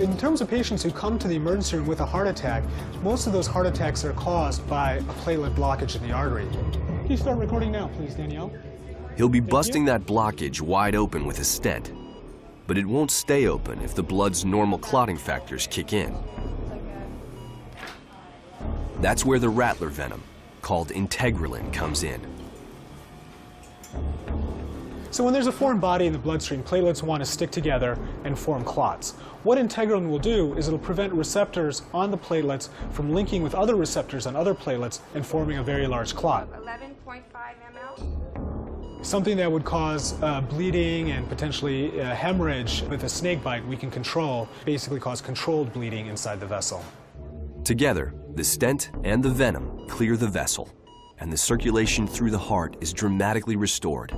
In terms of patients who come to the emergency room with a heart attack, most of those heart attacks are caused by a platelet blockage in the artery. Can you start recording now, please, Danielle? He'll be busting that blockage wide open with a stent. But it won't stay open if the blood's normal clotting factors kick in. That's where the rattler venom, called Integrilin, comes in. So when there's a foreign body in the bloodstream, platelets want to stick together and form clots. What integrin will do is it'll prevent receptors on the platelets from linking with other receptors on other platelets and forming a very large clot. 11.5 ml. Something that would cause uh, bleeding and potentially uh, hemorrhage with a snake bite we can control, basically cause controlled bleeding inside the vessel. Together, the stent and the venom clear the vessel, and the circulation through the heart is dramatically restored.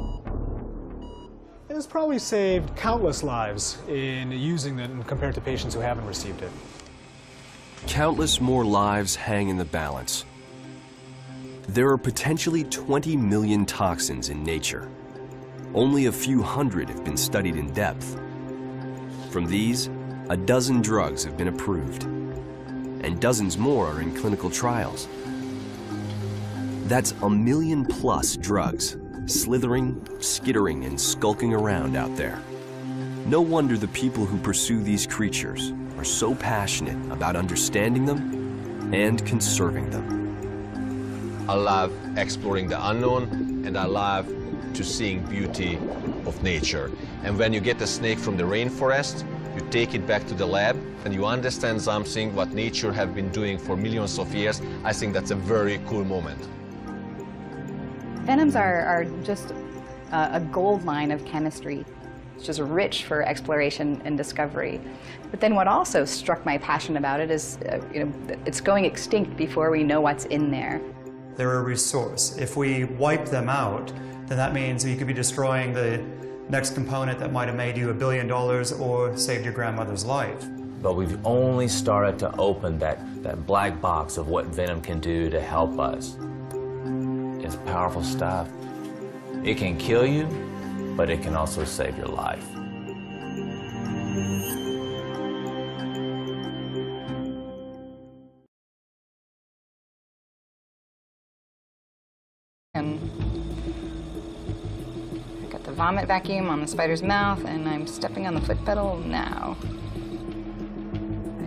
Has probably saved countless lives in using it compared to patients who haven't received it. Countless more lives hang in the balance. There are potentially 20 million toxins in nature. Only a few hundred have been studied in depth. From these, a dozen drugs have been approved, and dozens more are in clinical trials. That's a million plus drugs slithering, skittering, and skulking around out there. No wonder the people who pursue these creatures are so passionate about understanding them and conserving them. I love exploring the unknown and I love to seeing beauty of nature. And when you get a snake from the rainforest, you take it back to the lab and you understand something what nature have been doing for millions of years. I think that's a very cool moment. Venoms are, are just a, a gold mine of chemistry. It's just rich for exploration and discovery. But then what also struck my passion about it is, uh, you know, it's going extinct before we know what's in there. They're a resource. If we wipe them out, then that means you could be destroying the next component that might have made you a billion dollars or saved your grandmother's life. But we've only started to open that, that black box of what venom can do to help us. It's powerful stuff. It can kill you, but it can also save your life. And I got the vomit vacuum on the spider's mouth, and I'm stepping on the foot pedal now.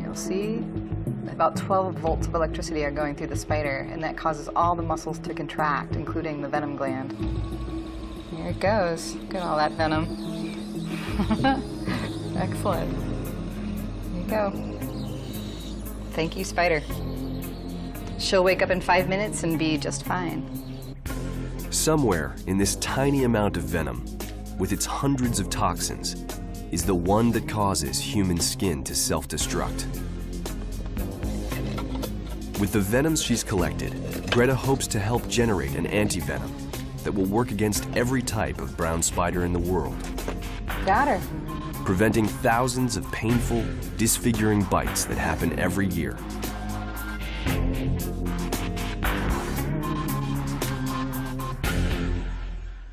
You'll see about 12 volts of electricity are going through the spider, and that causes all the muscles to contract, including the venom gland. Here it goes. Look at all that venom. Excellent. Here you go. Thank you, spider. She'll wake up in five minutes and be just fine. Somewhere in this tiny amount of venom, with its hundreds of toxins, is the one that causes human skin to self-destruct. With the venoms she's collected, Greta hopes to help generate an anti-venom that will work against every type of brown spider in the world, Got her. preventing thousands of painful, disfiguring bites that happen every year.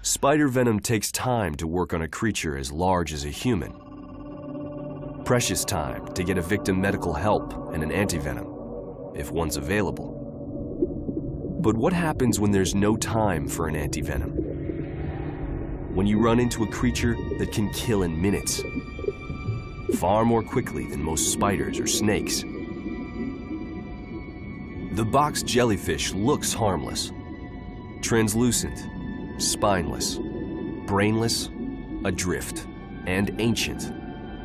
Spider venom takes time to work on a creature as large as a human. Precious time to get a victim medical help and an antivenom, if one's available. But what happens when there's no time for an antivenom? When you run into a creature that can kill in minutes, far more quickly than most spiders or snakes. The box jellyfish looks harmless, translucent, spineless, brainless, adrift, and ancient,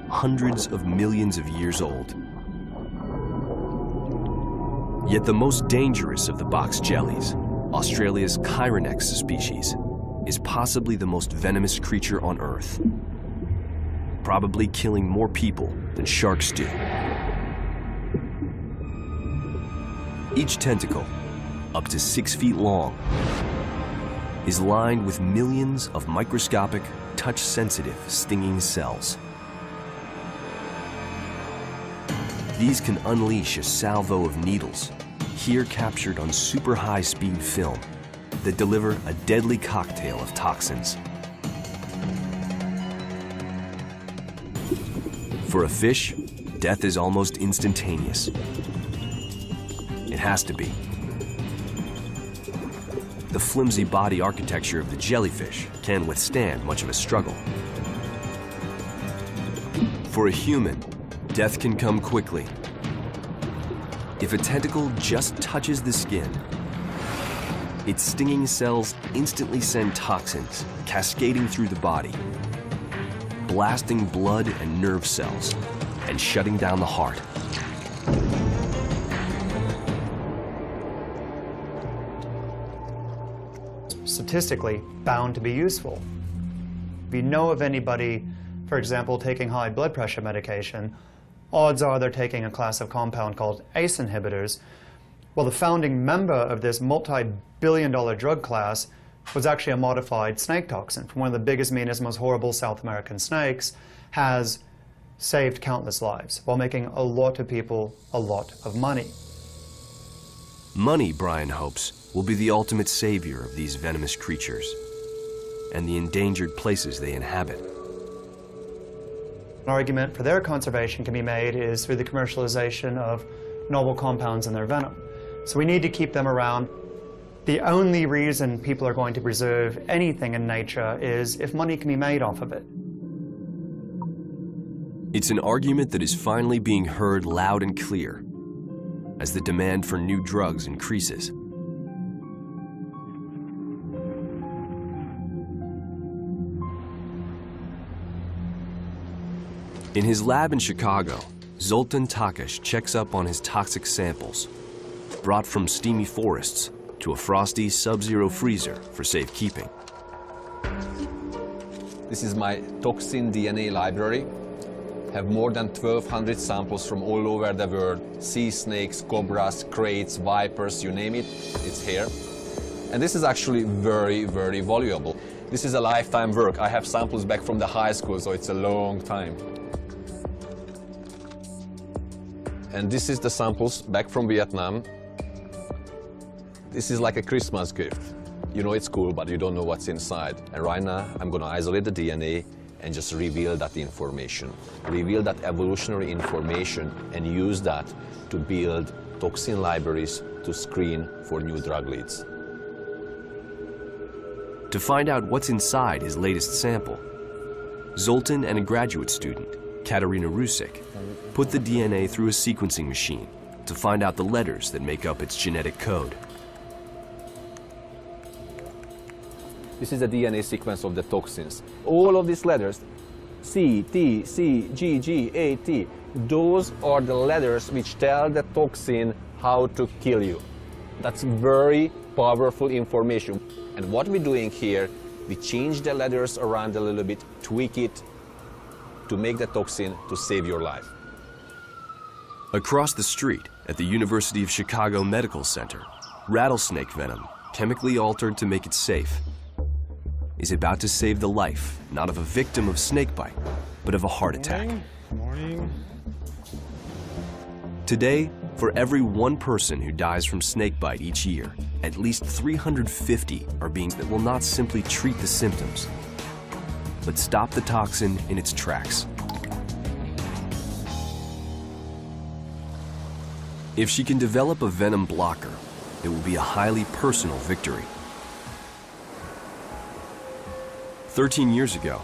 hundreds of millions of years old. Yet the most dangerous of the box jellies, Australia's Chironex species, is possibly the most venomous creature on Earth, probably killing more people than sharks do. Each tentacle, up to six feet long, is lined with millions of microscopic, touch-sensitive stinging cells. These can unleash a salvo of needles, here captured on super high-speed film, that deliver a deadly cocktail of toxins. For a fish, death is almost instantaneous. It has to be. The flimsy body architecture of the jellyfish can withstand much of a struggle. For a human, death can come quickly. If a tentacle just touches the skin, its stinging cells instantly send toxins cascading through the body, blasting blood and nerve cells, and shutting down the heart. statistically bound to be useful. If you know of anybody, for example, taking high blood pressure medication, odds are they're taking a class of compound called ACE inhibitors. Well, the founding member of this multi-billion dollar drug class was actually a modified snake toxin from one of the biggest, meanest, most horrible South American snakes, has saved countless lives while making a lot of people a lot of money. Money, Brian hopes, will be the ultimate savior of these venomous creatures and the endangered places they inhabit. An argument for their conservation can be made is through the commercialization of novel compounds in their venom. So we need to keep them around. The only reason people are going to preserve anything in nature is if money can be made off of it. It's an argument that is finally being heard loud and clear as the demand for new drugs increases. In his lab in Chicago, Zoltan Takacs checks up on his toxic samples, brought from steamy forests to a frosty sub-zero freezer for safekeeping. This is my toxin DNA library. I have more than 1,200 samples from all over the world. Sea snakes, cobras, kraits, vipers, you name it, it's here. And this is actually very, very valuable. This is a lifetime work. I have samples back from the high school, so it's a long time. And this is the samples back from Vietnam. This is like a Christmas gift. You know it's cool, but you don't know what's inside. And right now, I'm gonna isolate the DNA and just reveal that information. Reveal that evolutionary information and use that to build toxin libraries to screen for new drug leads. To find out what's inside his latest sample, Zoltan and a graduate student, Katerina Rusik, put the DNA through a sequencing machine to find out the letters that make up its genetic code. This is the DNA sequence of the toxins. All of these letters, C, T, C, G, G, A, T, those are the letters which tell the toxin how to kill you. That's very powerful information. And what we're doing here, we change the letters around a little bit, tweak it to make the toxin to save your life. Across the street at the University of Chicago Medical Center, rattlesnake venom, chemically altered to make it safe, is about to save the life not of a victim of snakebite, but of a heart attack. Morning. Today, for every one person who dies from snakebite each year, at least 350 are being that will not simply treat the symptoms, but stop the toxin in its tracks. If she can develop a venom blocker, it will be a highly personal victory. 13 years ago,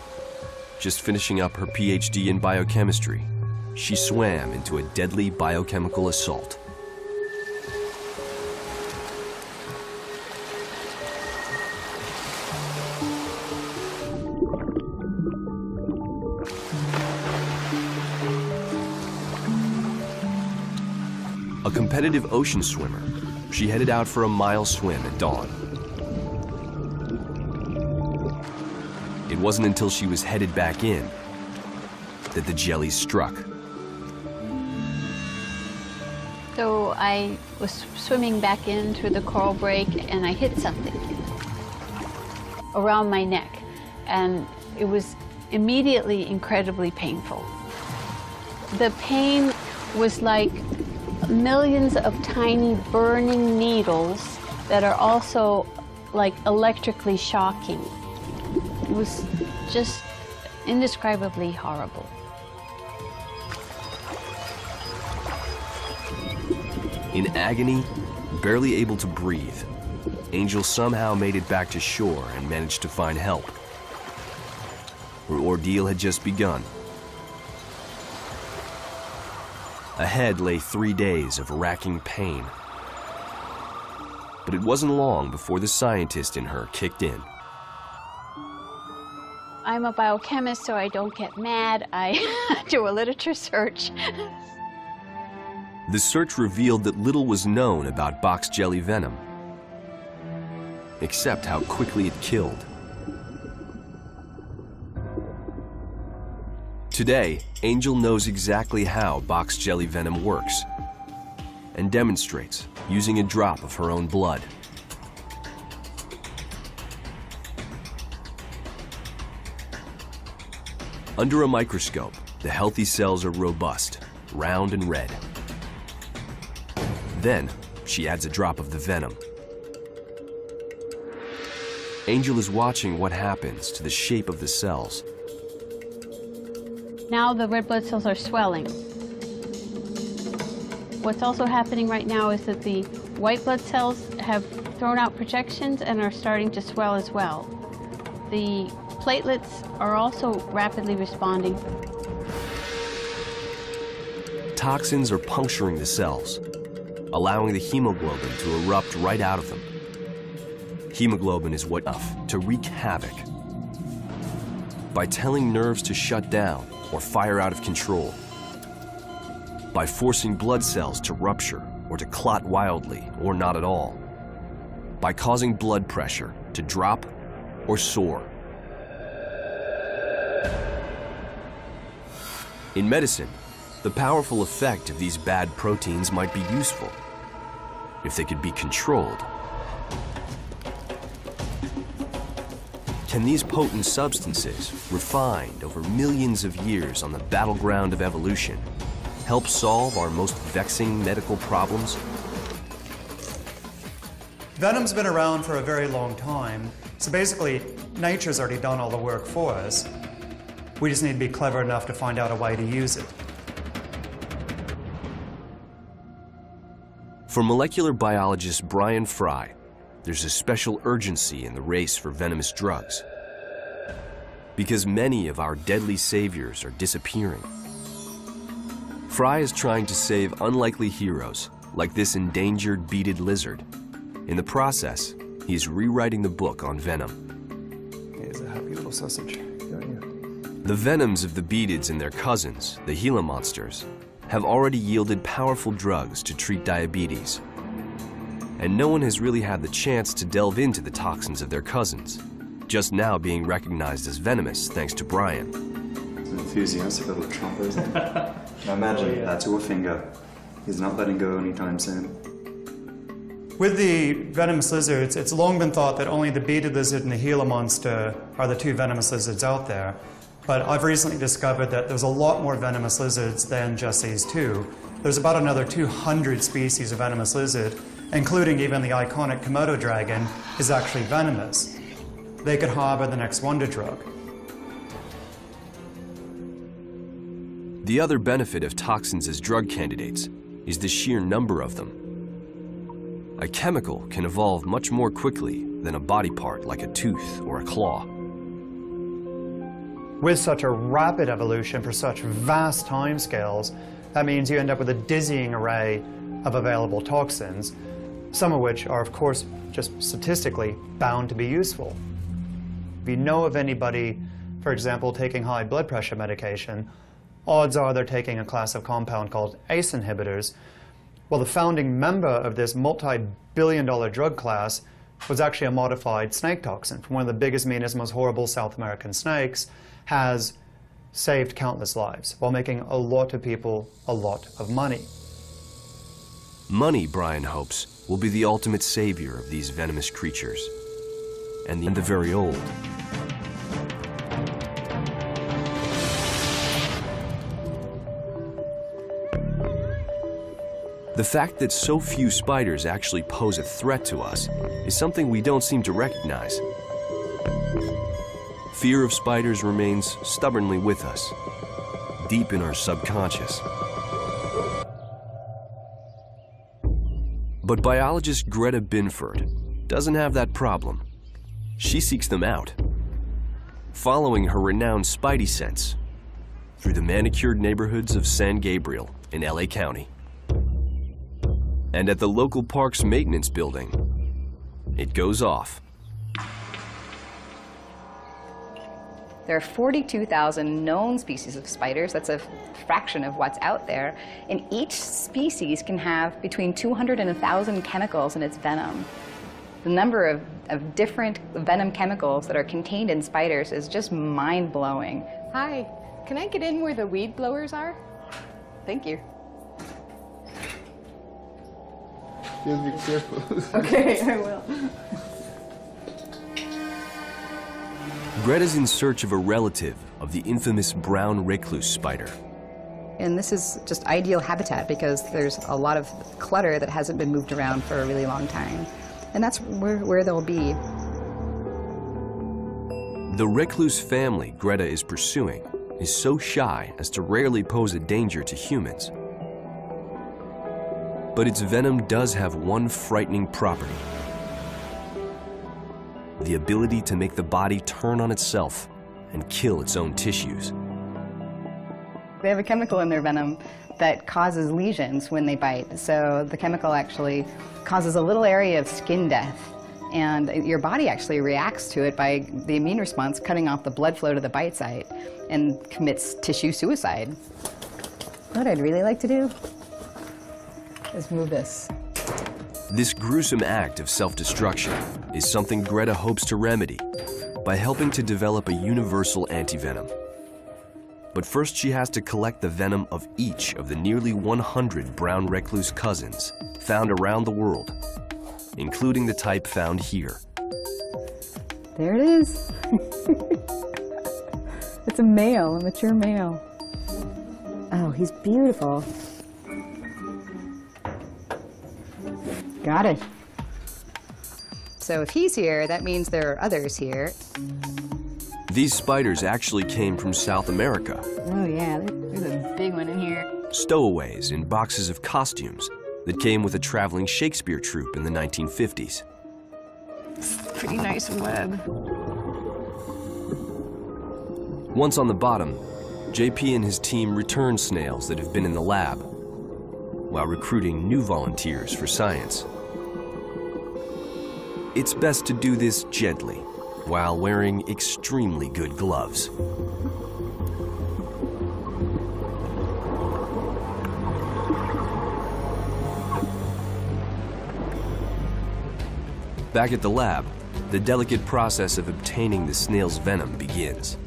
just finishing up her PhD in biochemistry, she swam into a deadly biochemical assault. Competitive ocean swimmer, she headed out for a mile swim at dawn. It wasn't until she was headed back in that the jellies struck. So I was swimming back in through the coral break and I hit something around my neck. And it was immediately incredibly painful. The pain was like millions of tiny burning needles that are also like electrically shocking. It was just indescribably horrible. In agony, barely able to breathe, Angel somehow made it back to shore and managed to find help. Her ordeal had just begun. Ahead lay three days of racking pain. But it wasn't long before the scientist in her kicked in. I'm a biochemist, so I don't get mad. I do a literature search. The search revealed that little was known about box jelly venom, except how quickly it killed. Today, Angel knows exactly how box jelly venom works and demonstrates using a drop of her own blood. Under a microscope, the healthy cells are robust, round and red. Then, she adds a drop of the venom. Angel is watching what happens to the shape of the cells now the red blood cells are swelling. What's also happening right now is that the white blood cells have thrown out projections and are starting to swell as well. The platelets are also rapidly responding. Toxins are puncturing the cells, allowing the hemoglobin to erupt right out of them. Hemoglobin is what enough to wreak havoc. By telling nerves to shut down or fire out of control. By forcing blood cells to rupture or to clot wildly or not at all. By causing blood pressure to drop or soar. In medicine, the powerful effect of these bad proteins might be useful if they could be controlled. Can these potent substances, refined over millions of years on the battleground of evolution, help solve our most vexing medical problems? Venom's been around for a very long time, so basically, nature's already done all the work for us. We just need to be clever enough to find out a way to use it. For molecular biologist Bryan Fry, there's a special urgency in the race for venomous drugs. Because many of our deadly saviors are disappearing. Fry is trying to save unlikely heroes, like this endangered beaded lizard. In the process, he's rewriting the book on venom. Here's a happy little sausage. The venoms of the beadeds and their cousins, the Gila monsters, have already yielded powerful drugs to treat diabetes. And no one has really had the chance to delve into the toxins of their cousins, just now being recognized as venomous thanks to Bryan. An enthusiastic little chomper, isn't he? imagine Oh, yeah. that to a finger. He's not letting go anytime soon. With the venomous lizards, it's long been thought that only the beaded lizard and the Gila monster are the two venomous lizards out there. But I've recently discovered that there's a lot more venomous lizards than just these two. There's about another 200 species of venomous lizard, including even the iconic Komodo dragon, is actually venomous. They could harbor the next wonder drug. The other benefit of toxins as drug candidates is the sheer number of them. A chemical can evolve much more quickly than a body part like a tooth or a claw. With such a rapid evolution for such vast timescales, that means you end up with a dizzying array of available toxins, some of which are, of course, just statistically bound to be useful. If you know of anybody, for example, taking high blood pressure medication, odds are they're taking a class of compound called ACE inhibitors. Well, the founding member of this multi-billion dollar drug class was actually a modified snake toxin from one of the biggest, meanest, most horrible South American snakes, has saved countless lives while making a lot of people a lot of money. Money, Bryan hopes, will be the ultimate savior of these venomous creatures. And the, and the very old. The fact that so few spiders actually pose a threat to us is something we don't seem to recognize. Fear of spiders remains stubbornly with us, deep in our subconscious. But biologist Greta Binford doesn't have that problem. She seeks them out, following her renowned spidey sense through the manicured neighborhoods of San Gabriel in LA County. And at the local park's maintenance building, it goes off. There are 42,000 known species of spiders. That's a fraction of what's out there. And each species can have between 200 and 1,000 chemicals in its venom. The number of, of different venom chemicals that are contained in spiders is just mind blowing. Hi, can I get in where the weed blowers are? Thank you. Just be careful. Okay, I will. Greta's in search of a relative of the infamous brown recluse spider. And this is just ideal habitat because there's a lot of clutter that hasn't been moved around for a really long time. And that's where, where they'll be. The recluse family Greta is pursuing is so shy as to rarely pose a danger to humans. But its venom does have one frightening property. The ability to make the body turn on itself and kill its own tissues. They have a chemical in their venom that causes lesions when they bite. So the chemical actually causes a little area of skin death. And your body actually reacts to it by the immune response cutting off the blood flow to the bite site and commits tissue suicide. What I'd really like to do is move this. This gruesome act of self-destruction is something Greta hopes to remedy by helping to develop a universal antivenom. But first she has to collect the venom of each of the nearly 100 brown recluse cousins found around the world, including the type found here. There it is. it's a male, a mature male. Oh, he's beautiful. Got it. So if he's here, that means there are others here. These spiders actually came from South America, Oh yeah, there's a big one in here. stowaways in boxes of costumes that came with a traveling Shakespeare troupe in the 1950s. Pretty nice web. Once on the bottom, JP and his team return snails that have been in the lab, while recruiting new volunteers for science. It's best to do this gently, while wearing extremely good gloves. Back at the lab, the delicate process of obtaining the snail's venom begins.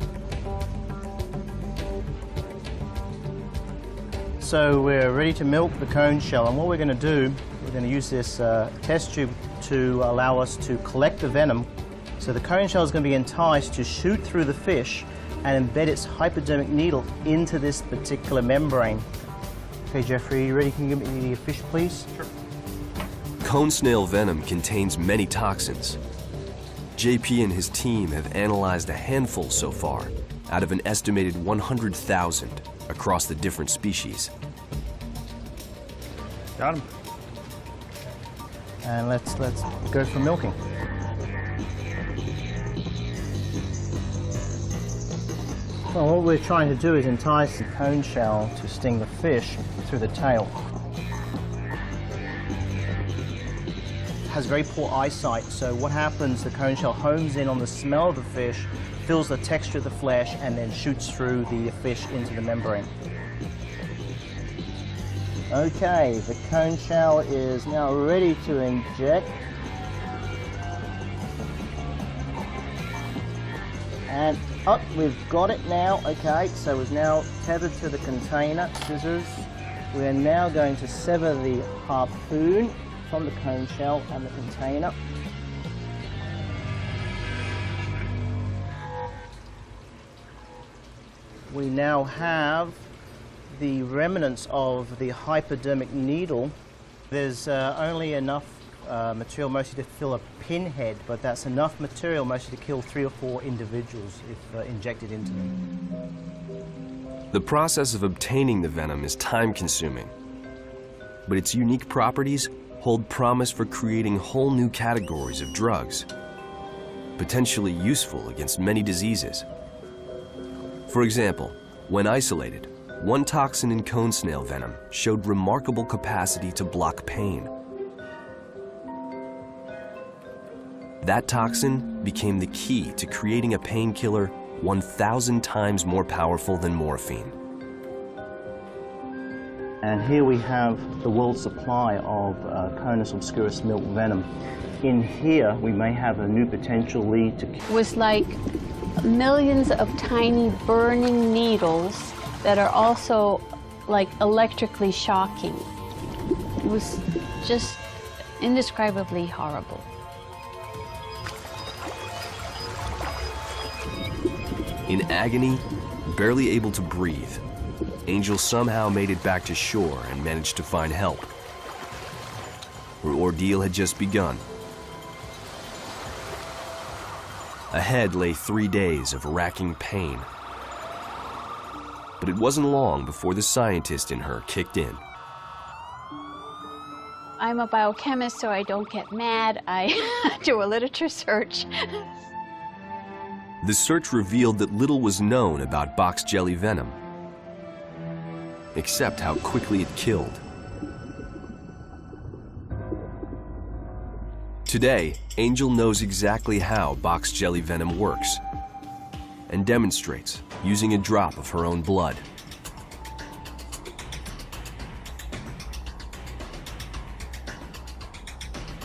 So we're ready to milk the cone shell, and what we're going to do, we're going to use this uh, test tube to allow us to collect the venom. So the cone shell is going to be enticed to shoot through the fish and embed its hypodermic needle into this particular membrane. Okay, Jeffrey, you ready? Can you give me the fish, please? Sure. Cone snail venom contains many toxins. JP and his team have analyzed a handful so far out of an estimated 100,000 across the different species. Got him. And let's let's go for milking. Well, what we're trying to do is entice the cone shell to sting the fish through the tail. has very poor eyesight, so what happens, the cone shell homes in on the smell of the fish, feels the texture of the flesh, and then shoots through the fish into the membrane. Okay, the cone shell is now ready to inject. And up, we've got it now. Okay, so we've now tethered to the container, scissors. We're now going to sever the harpoon from the cone shell and the container. We now have the remnants of the hypodermic needle. There's uh, only enough uh, material mostly to fill a pinhead, but that's enough material mostly to kill three or four individuals if uh, injected into them. The process of obtaining the venom is time consuming, but its unique properties hold promise for creating whole new categories of drugs, potentially useful against many diseases. For example, when isolated, one toxin in cone snail venom showed remarkable capacity to block pain. That toxin became the key to creating a painkiller 1,000 times more powerful than morphine. And here we have the world supply of uh, Conus obscurus milk venom. In here, we may have a new potential lead to... It was like millions of tiny burning needles that are also like electrically shocking. It was just indescribably horrible. In agony, barely able to breathe, Angel somehow made it back to shore and managed to find help. Her ordeal had just begun. Ahead lay three days of racking pain. But it wasn't long before the scientist in her kicked in. I'm a biochemist, so I don't get mad. I do a literature search. The search revealed that little was known about box jelly venom, except how quickly it killed. Today, Angel knows exactly how box jelly venom works and demonstrates using a drop of her own blood.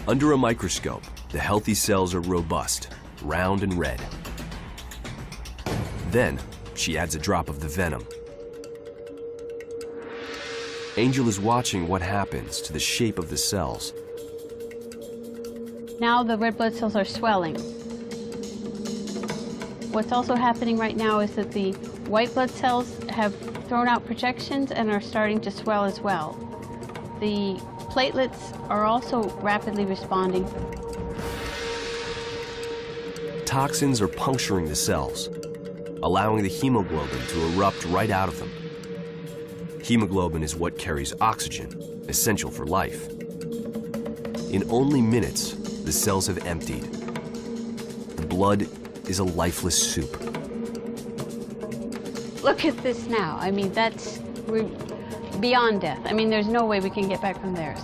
Under a microscope, the healthy cells are robust, round and red. Then, she adds a drop of the venom. Angel is watching what happens to the shape of the cells. Now the red blood cells are swelling. What's also happening right now is that the white blood cells have thrown out projections and are starting to swell as well. The platelets are also rapidly responding. Toxins are puncturing the cells, allowing the hemoglobin to erupt right out of them. Hemoglobin is what carries oxygen, essential for life. In only minutes, the cells have emptied. The blood is a lifeless soup. Look at this now. I mean, that's we're beyond death. I mean, there's no way we can get back from there.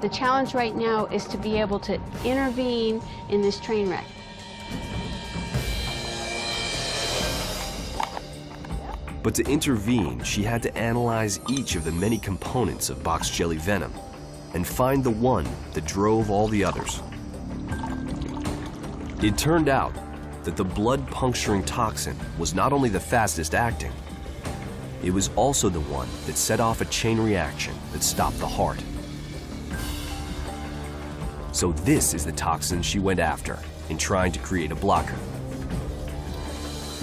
The challenge right now is to be able to intervene in this train wreck. But to intervene, she had to analyze each of the many components of box jelly venom and find the one that drove all the others. It turned out that the blood puncturing toxin was not only the fastest acting, it was also the one that set off a chain reaction that stopped the heart. So this is the toxin she went after in trying to create a blocker.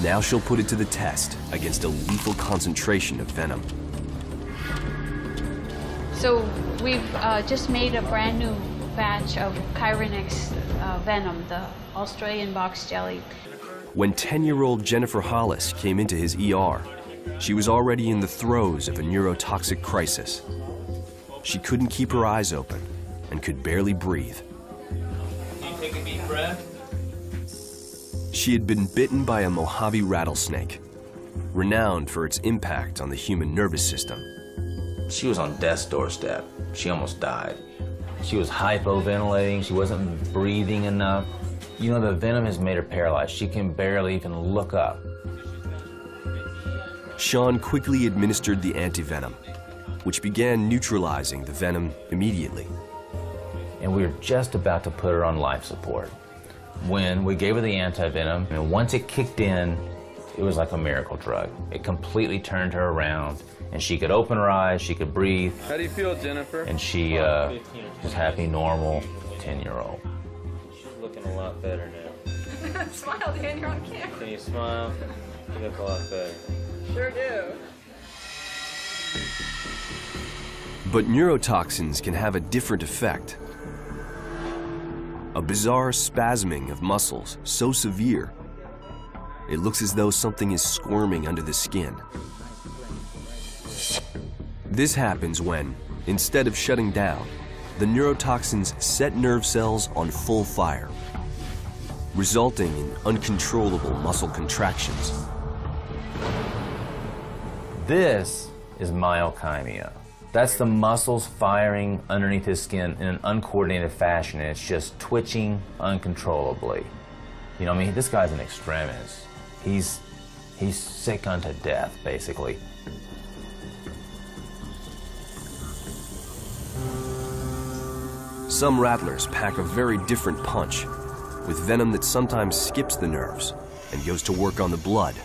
Now she'll put it to the test against a lethal concentration of venom. So we've uh, just made a brand new batch of Chironex uh, venom, the Australian box jelly. When 10-year-old Jennifer Hollis came into his ER, she was already in the throes of a neurotoxic crisis. She couldn't keep her eyes open and could barely breathe. Can you take a deep breath? She had been bitten by a Mojave rattlesnake, renowned for its impact on the human nervous system. She was on death's doorstep. She almost died. She was hypoventilating. She wasn't breathing enough. You know, the venom has made her paralyzed. She can barely even look up. Sean quickly administered the antivenom, which began neutralizing the venom immediately. And we were just about to put her on life support when we gave her the antivenom. And once it kicked in, it was like a miracle drug. It completely turned her around, and she could open her eyes, she could breathe. How do you feel, Jennifer? And she uh, was happy, normal, 10 year old. She's looking a lot better now. Smile, Dan, you're on camera. Can you smile? You look a lot better. Sure do. But neurotoxins can have a different effect. A bizarre spasming of muscles so severe, it looks as though something is squirming under the skin. This happens when, instead of shutting down, the neurotoxins set nerve cells on full fire, resulting in uncontrollable muscle contractions. This is myokymia. That's the muscles firing underneath his skin in an uncoordinated fashion, and it's just twitching uncontrollably. You know, what I mean, this guy's an extremist. He's he's sick unto death, basically. Some rattlers pack a very different punch, with venom that sometimes skips the nerves and goes to work on the blood.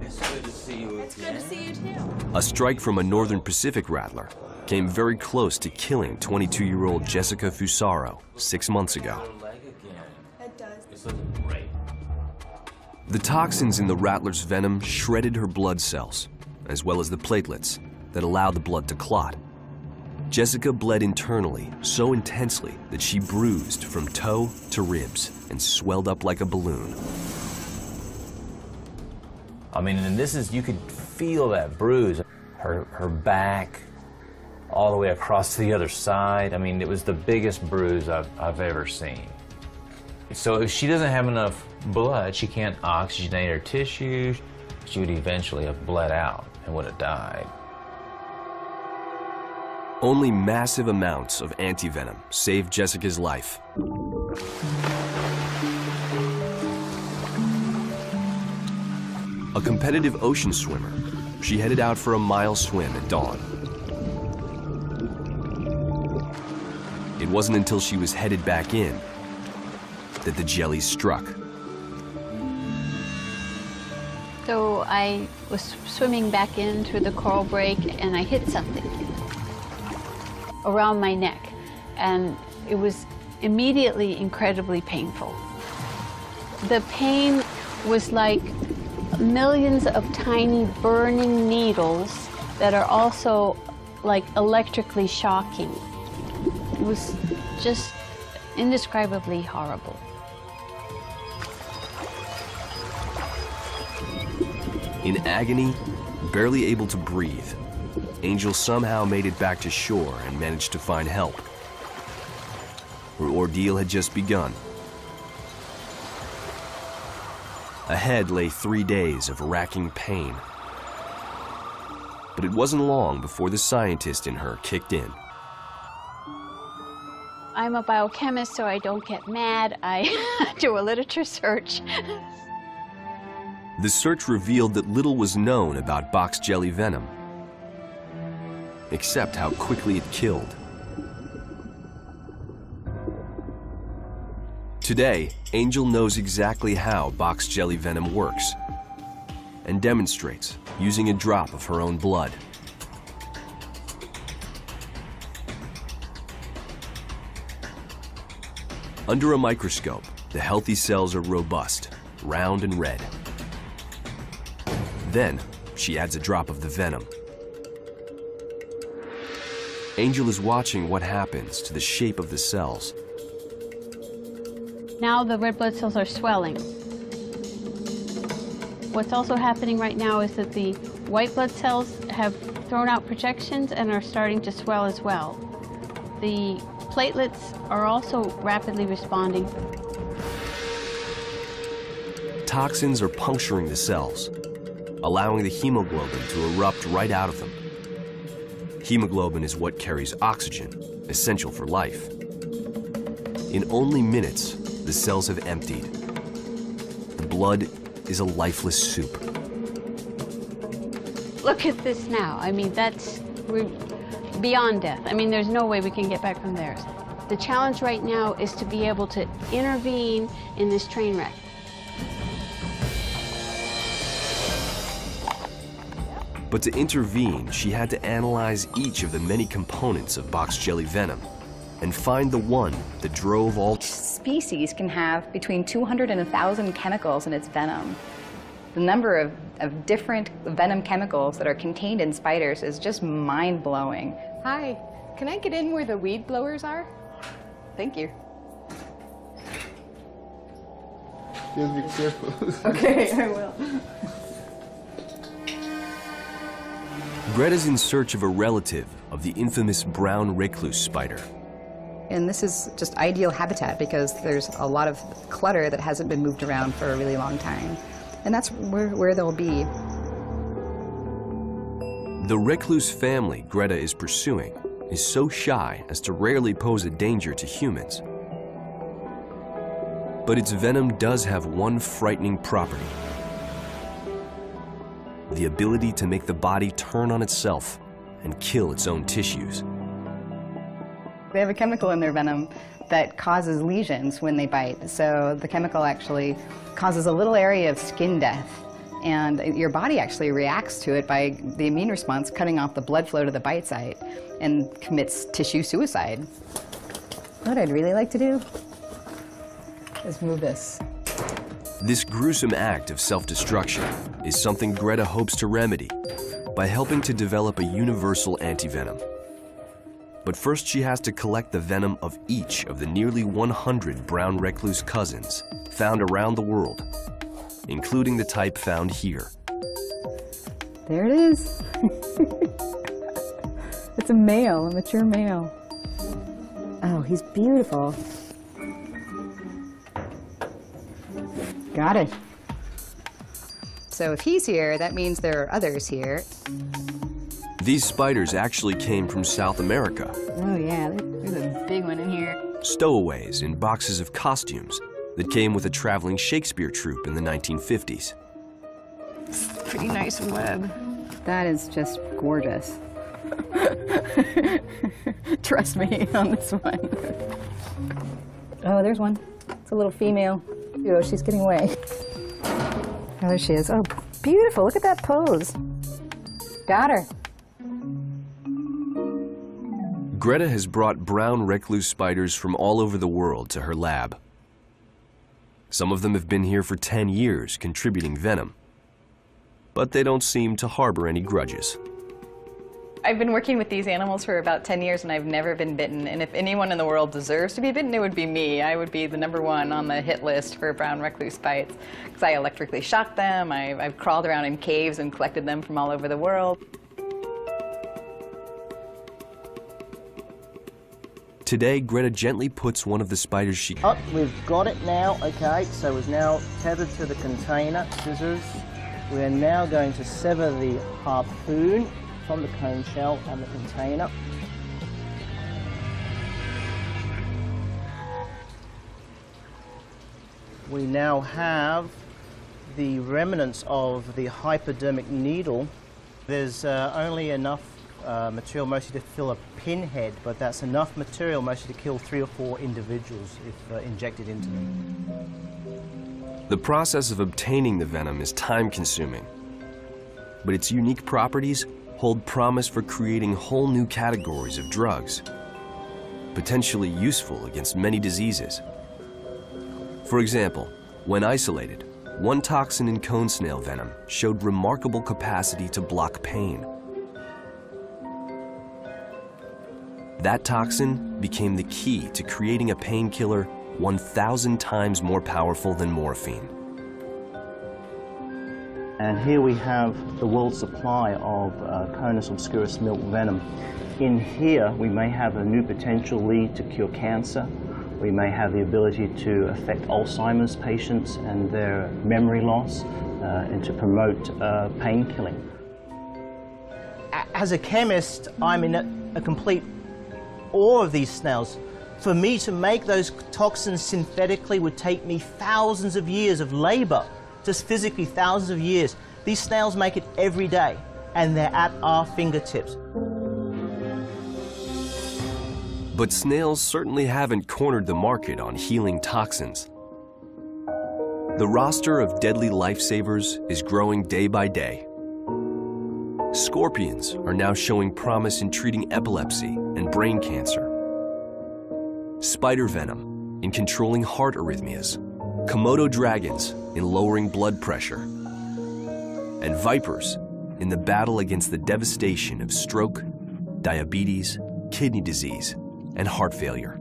It's good to see you It's good to see you too. A strike from a Northern Pacific rattler came very close to killing 22-year-old Jessica Fusaro six months ago. It does. The toxins in the rattler's venom shredded her blood cells, as well as the platelets that allow the blood to clot. Jessica bled internally so intensely that she bruised from toe to ribs and swelled up like a balloon. I mean, and this is, you could feel that bruise. Her, her back, all the way across to the other side. I mean, it was the biggest bruise I've, I've ever seen. So if she doesn't have enough blood, she can't oxygenate her tissues, she would eventually have bled out and would have died. Only massive amounts of antivenom saved Jessica's life. A competitive ocean swimmer, she headed out for a mile swim at dawn. It wasn't until she was headed back in that the jelly struck. So I was swimming back in through the coral break and I hit something around my neck. And it was immediately incredibly painful. The pain was like millions of tiny burning needles that are also like electrically shocking. It was just indescribably horrible. In agony, barely able to breathe, Angel somehow made it back to shore and managed to find help. Her ordeal had just begun. Ahead lay three days of racking pain. But it wasn't long before the scientist in her kicked in. I'm a biochemist, so I don't get mad. I do a literature search. The search revealed that little was known about box jelly venom, except how quickly it killed. Today, Angel knows exactly how box jelly venom works and demonstrates using a drop of her own blood. Under a microscope, the healthy cells are robust, round and red. Then, she adds a drop of the venom. Angel is watching what happens to the shape of the cells. Now the red blood cells are swelling. What's also happening right now is that the white blood cells have thrown out projections and are starting to swell as well. The platelets are also rapidly responding. Toxins are puncturing the cells, allowing the hemoglobin to erupt right out of them. Hemoglobin is what carries oxygen, essential for life. In only minutes, the cells have emptied. The blood is a lifeless soup. Look at this now. I mean, that's beyond death. I mean, there's no way we can get back from there. The challenge right now is to be able to intervene in this train wreck. But to intervene, she had to analyze each of the many components of box jelly venom and find the one that drove all. Each species can have between 200 and 1,000 chemicals in its venom. The number of, of different venom chemicals that are contained in spiders is just mind blowing. Hi, can I get in where the weed blowers are? Thank you. Just be careful. Okay, I will. Greta's in search of a relative of the infamous brown recluse spider. And this is just ideal habitat because there's a lot of clutter that hasn't been moved around for a really long time. And that's where, where they'll be. The recluse family Greta is pursuing is so shy as to rarely pose a danger to humans. But its venom does have one frightening property the ability to make the body turn on itself and kill its own tissues. They have a chemical in their venom that causes lesions when they bite. So the chemical actually causes a little area of skin death. And your body actually reacts to it by the immune response cutting off the blood flow to the bite site and commits tissue suicide. What I'd really like to do is move this. This gruesome act of self-destruction is something Greta hopes to remedy by helping to develop a universal antivenom. But first she has to collect the venom of each of the nearly 100 brown recluse cousins found around the world, including the type found here. There it is. it's a male, a mature male. Oh, he's beautiful. Got it. So if he's here, that means there are others here. These spiders actually came from South America, Oh yeah, there's a big one in here. stowaways in boxes of costumes that came with a traveling Shakespeare troupe in the 1950s. Pretty nice web. That is just gorgeous. Trust me on this one. Oh, there's one. It's a little female. Oh, she's getting away. There she is. Oh, beautiful. Look at that pose. Got her. Greta has brought brown recluse spiders from all over the world to her lab. Some of them have been here for 10 years, contributing venom. But they don't seem to harbor any grudges. I've been working with these animals for about 10 years and I've never been bitten. And if anyone in the world deserves to be bitten, it would be me. I would be the number one on the hit list for brown recluse bites because I electrically shock them. I've, I've crawled around in caves and collected them from all over the world. Today, Greta gently puts one of the spiders she... Oh, we've got it now. Okay, so it's now tethered to the container. Scissors. We are now going to sever the harpoon from the cone shell and the container. We now have the remnants of the hypodermic needle. There's uh, only enough uh, material mostly to fill a pinhead, but that's enough material mostly to kill three or four individuals if uh, injected into them. The process of obtaining the venom is time consuming, but its unique properties hold promise for creating whole new categories of drugs, potentially useful against many diseases. For example, when isolated, one toxin in cone snail venom showed remarkable capacity to block pain. That toxin became the key to creating a painkiller 1,000 times more powerful than morphine. And here we have the world supply of uh, Conus obscurus milk venom. In here, we may have a new potential lead to cure cancer. We may have the ability to affect Alzheimer's patients and their memory loss uh, and to promote uh, pain killing. As a chemist, I'm in a, a complete awe of these snails. For me to make those toxins synthetically would take me thousands of years of labor, just physically thousands of years. These snails make it every day, and they're at our fingertips. But snails certainly haven't cornered the market on healing toxins. The roster of deadly lifesavers is growing day by day. Scorpions are now showing promise in treating epilepsy and brain cancer. Spider venom in controlling heart arrhythmias. Komodo dragons in lowering blood pressure. And vipers in the battle against the devastation of stroke, diabetes, kidney disease, and heart failure.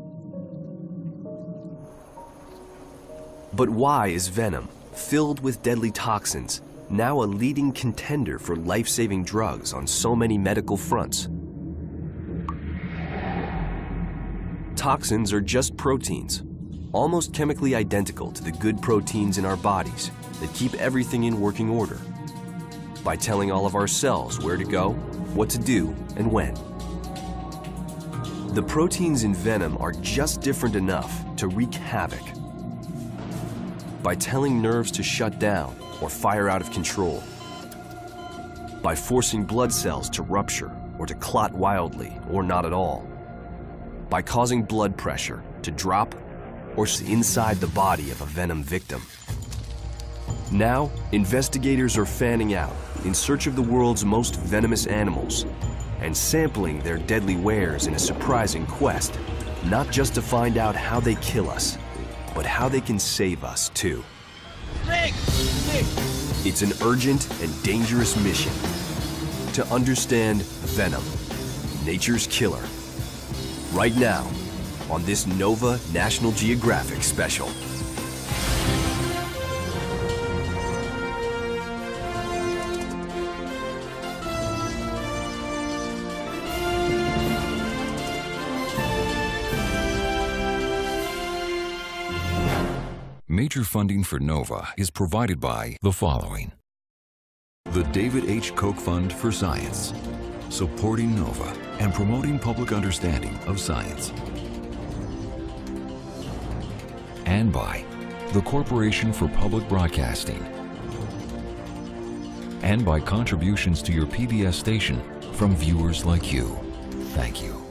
But why is venom, filled with deadly toxins, now a leading contender for life-saving drugs on so many medical fronts? Toxins are just proteins, almost chemically identical to the good proteins in our bodies that keep everything in working order by telling all of our cells where to go, what to do, and when. The proteins in venom are just different enough to wreak havoc. By telling nerves to shut down or fire out of control. By forcing blood cells to rupture or to clot wildly or not at all. By causing blood pressure to drop or inside the body of a venom victim. Now, investigators are fanning out in search of the world's most venomous animals and sampling their deadly wares in a surprising quest, not just to find out how they kill us, but how they can save us too. Three, It's an urgent and dangerous mission to understand venom, nature's killer. Right now, on this Nova National Geographic special. Major funding for NOVA is provided by the following. The David H. Koch Fund for Science, supporting NOVA and promoting public understanding of science. And by the Corporation for Public Broadcasting. And by contributions to your PBS station from viewers like you. Thank you.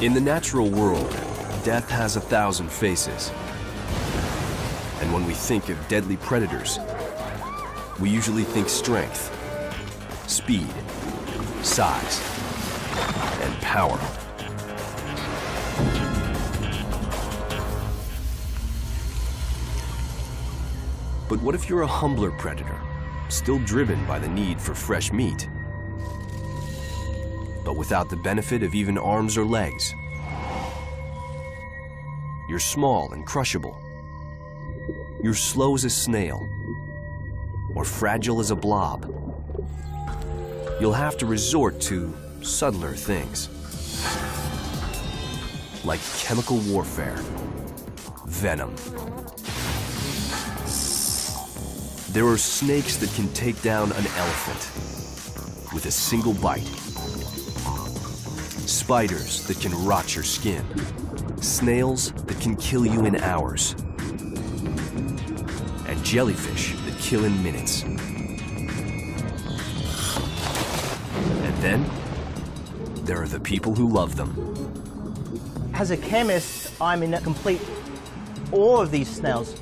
In the natural world, death has a thousand faces. And when we think of deadly predators, we usually think strength, speed, size, and power. But what if you're a humbler predator, still driven by the need for fresh meat? but without the benefit of even arms or legs. You're small and crushable. You're slow as a snail, or fragile as a blob. You'll have to resort to subtler things, like chemical warfare, venom. There are snakes that can take down an elephant with a single bite spiders that can rot your skin, snails that can kill you in hours, and jellyfish that kill in minutes. Then, there are the people who love them. As a chemist, I'm in complete awe of these snails.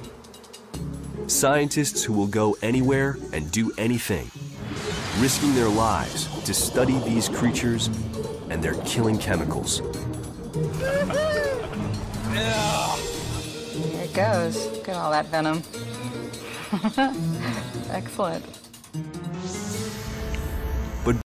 Scientists who will go anywhere and do anything, risking their lives to study these creatures and their killing chemicals. Here it goes. Look at all that venom. Excellent.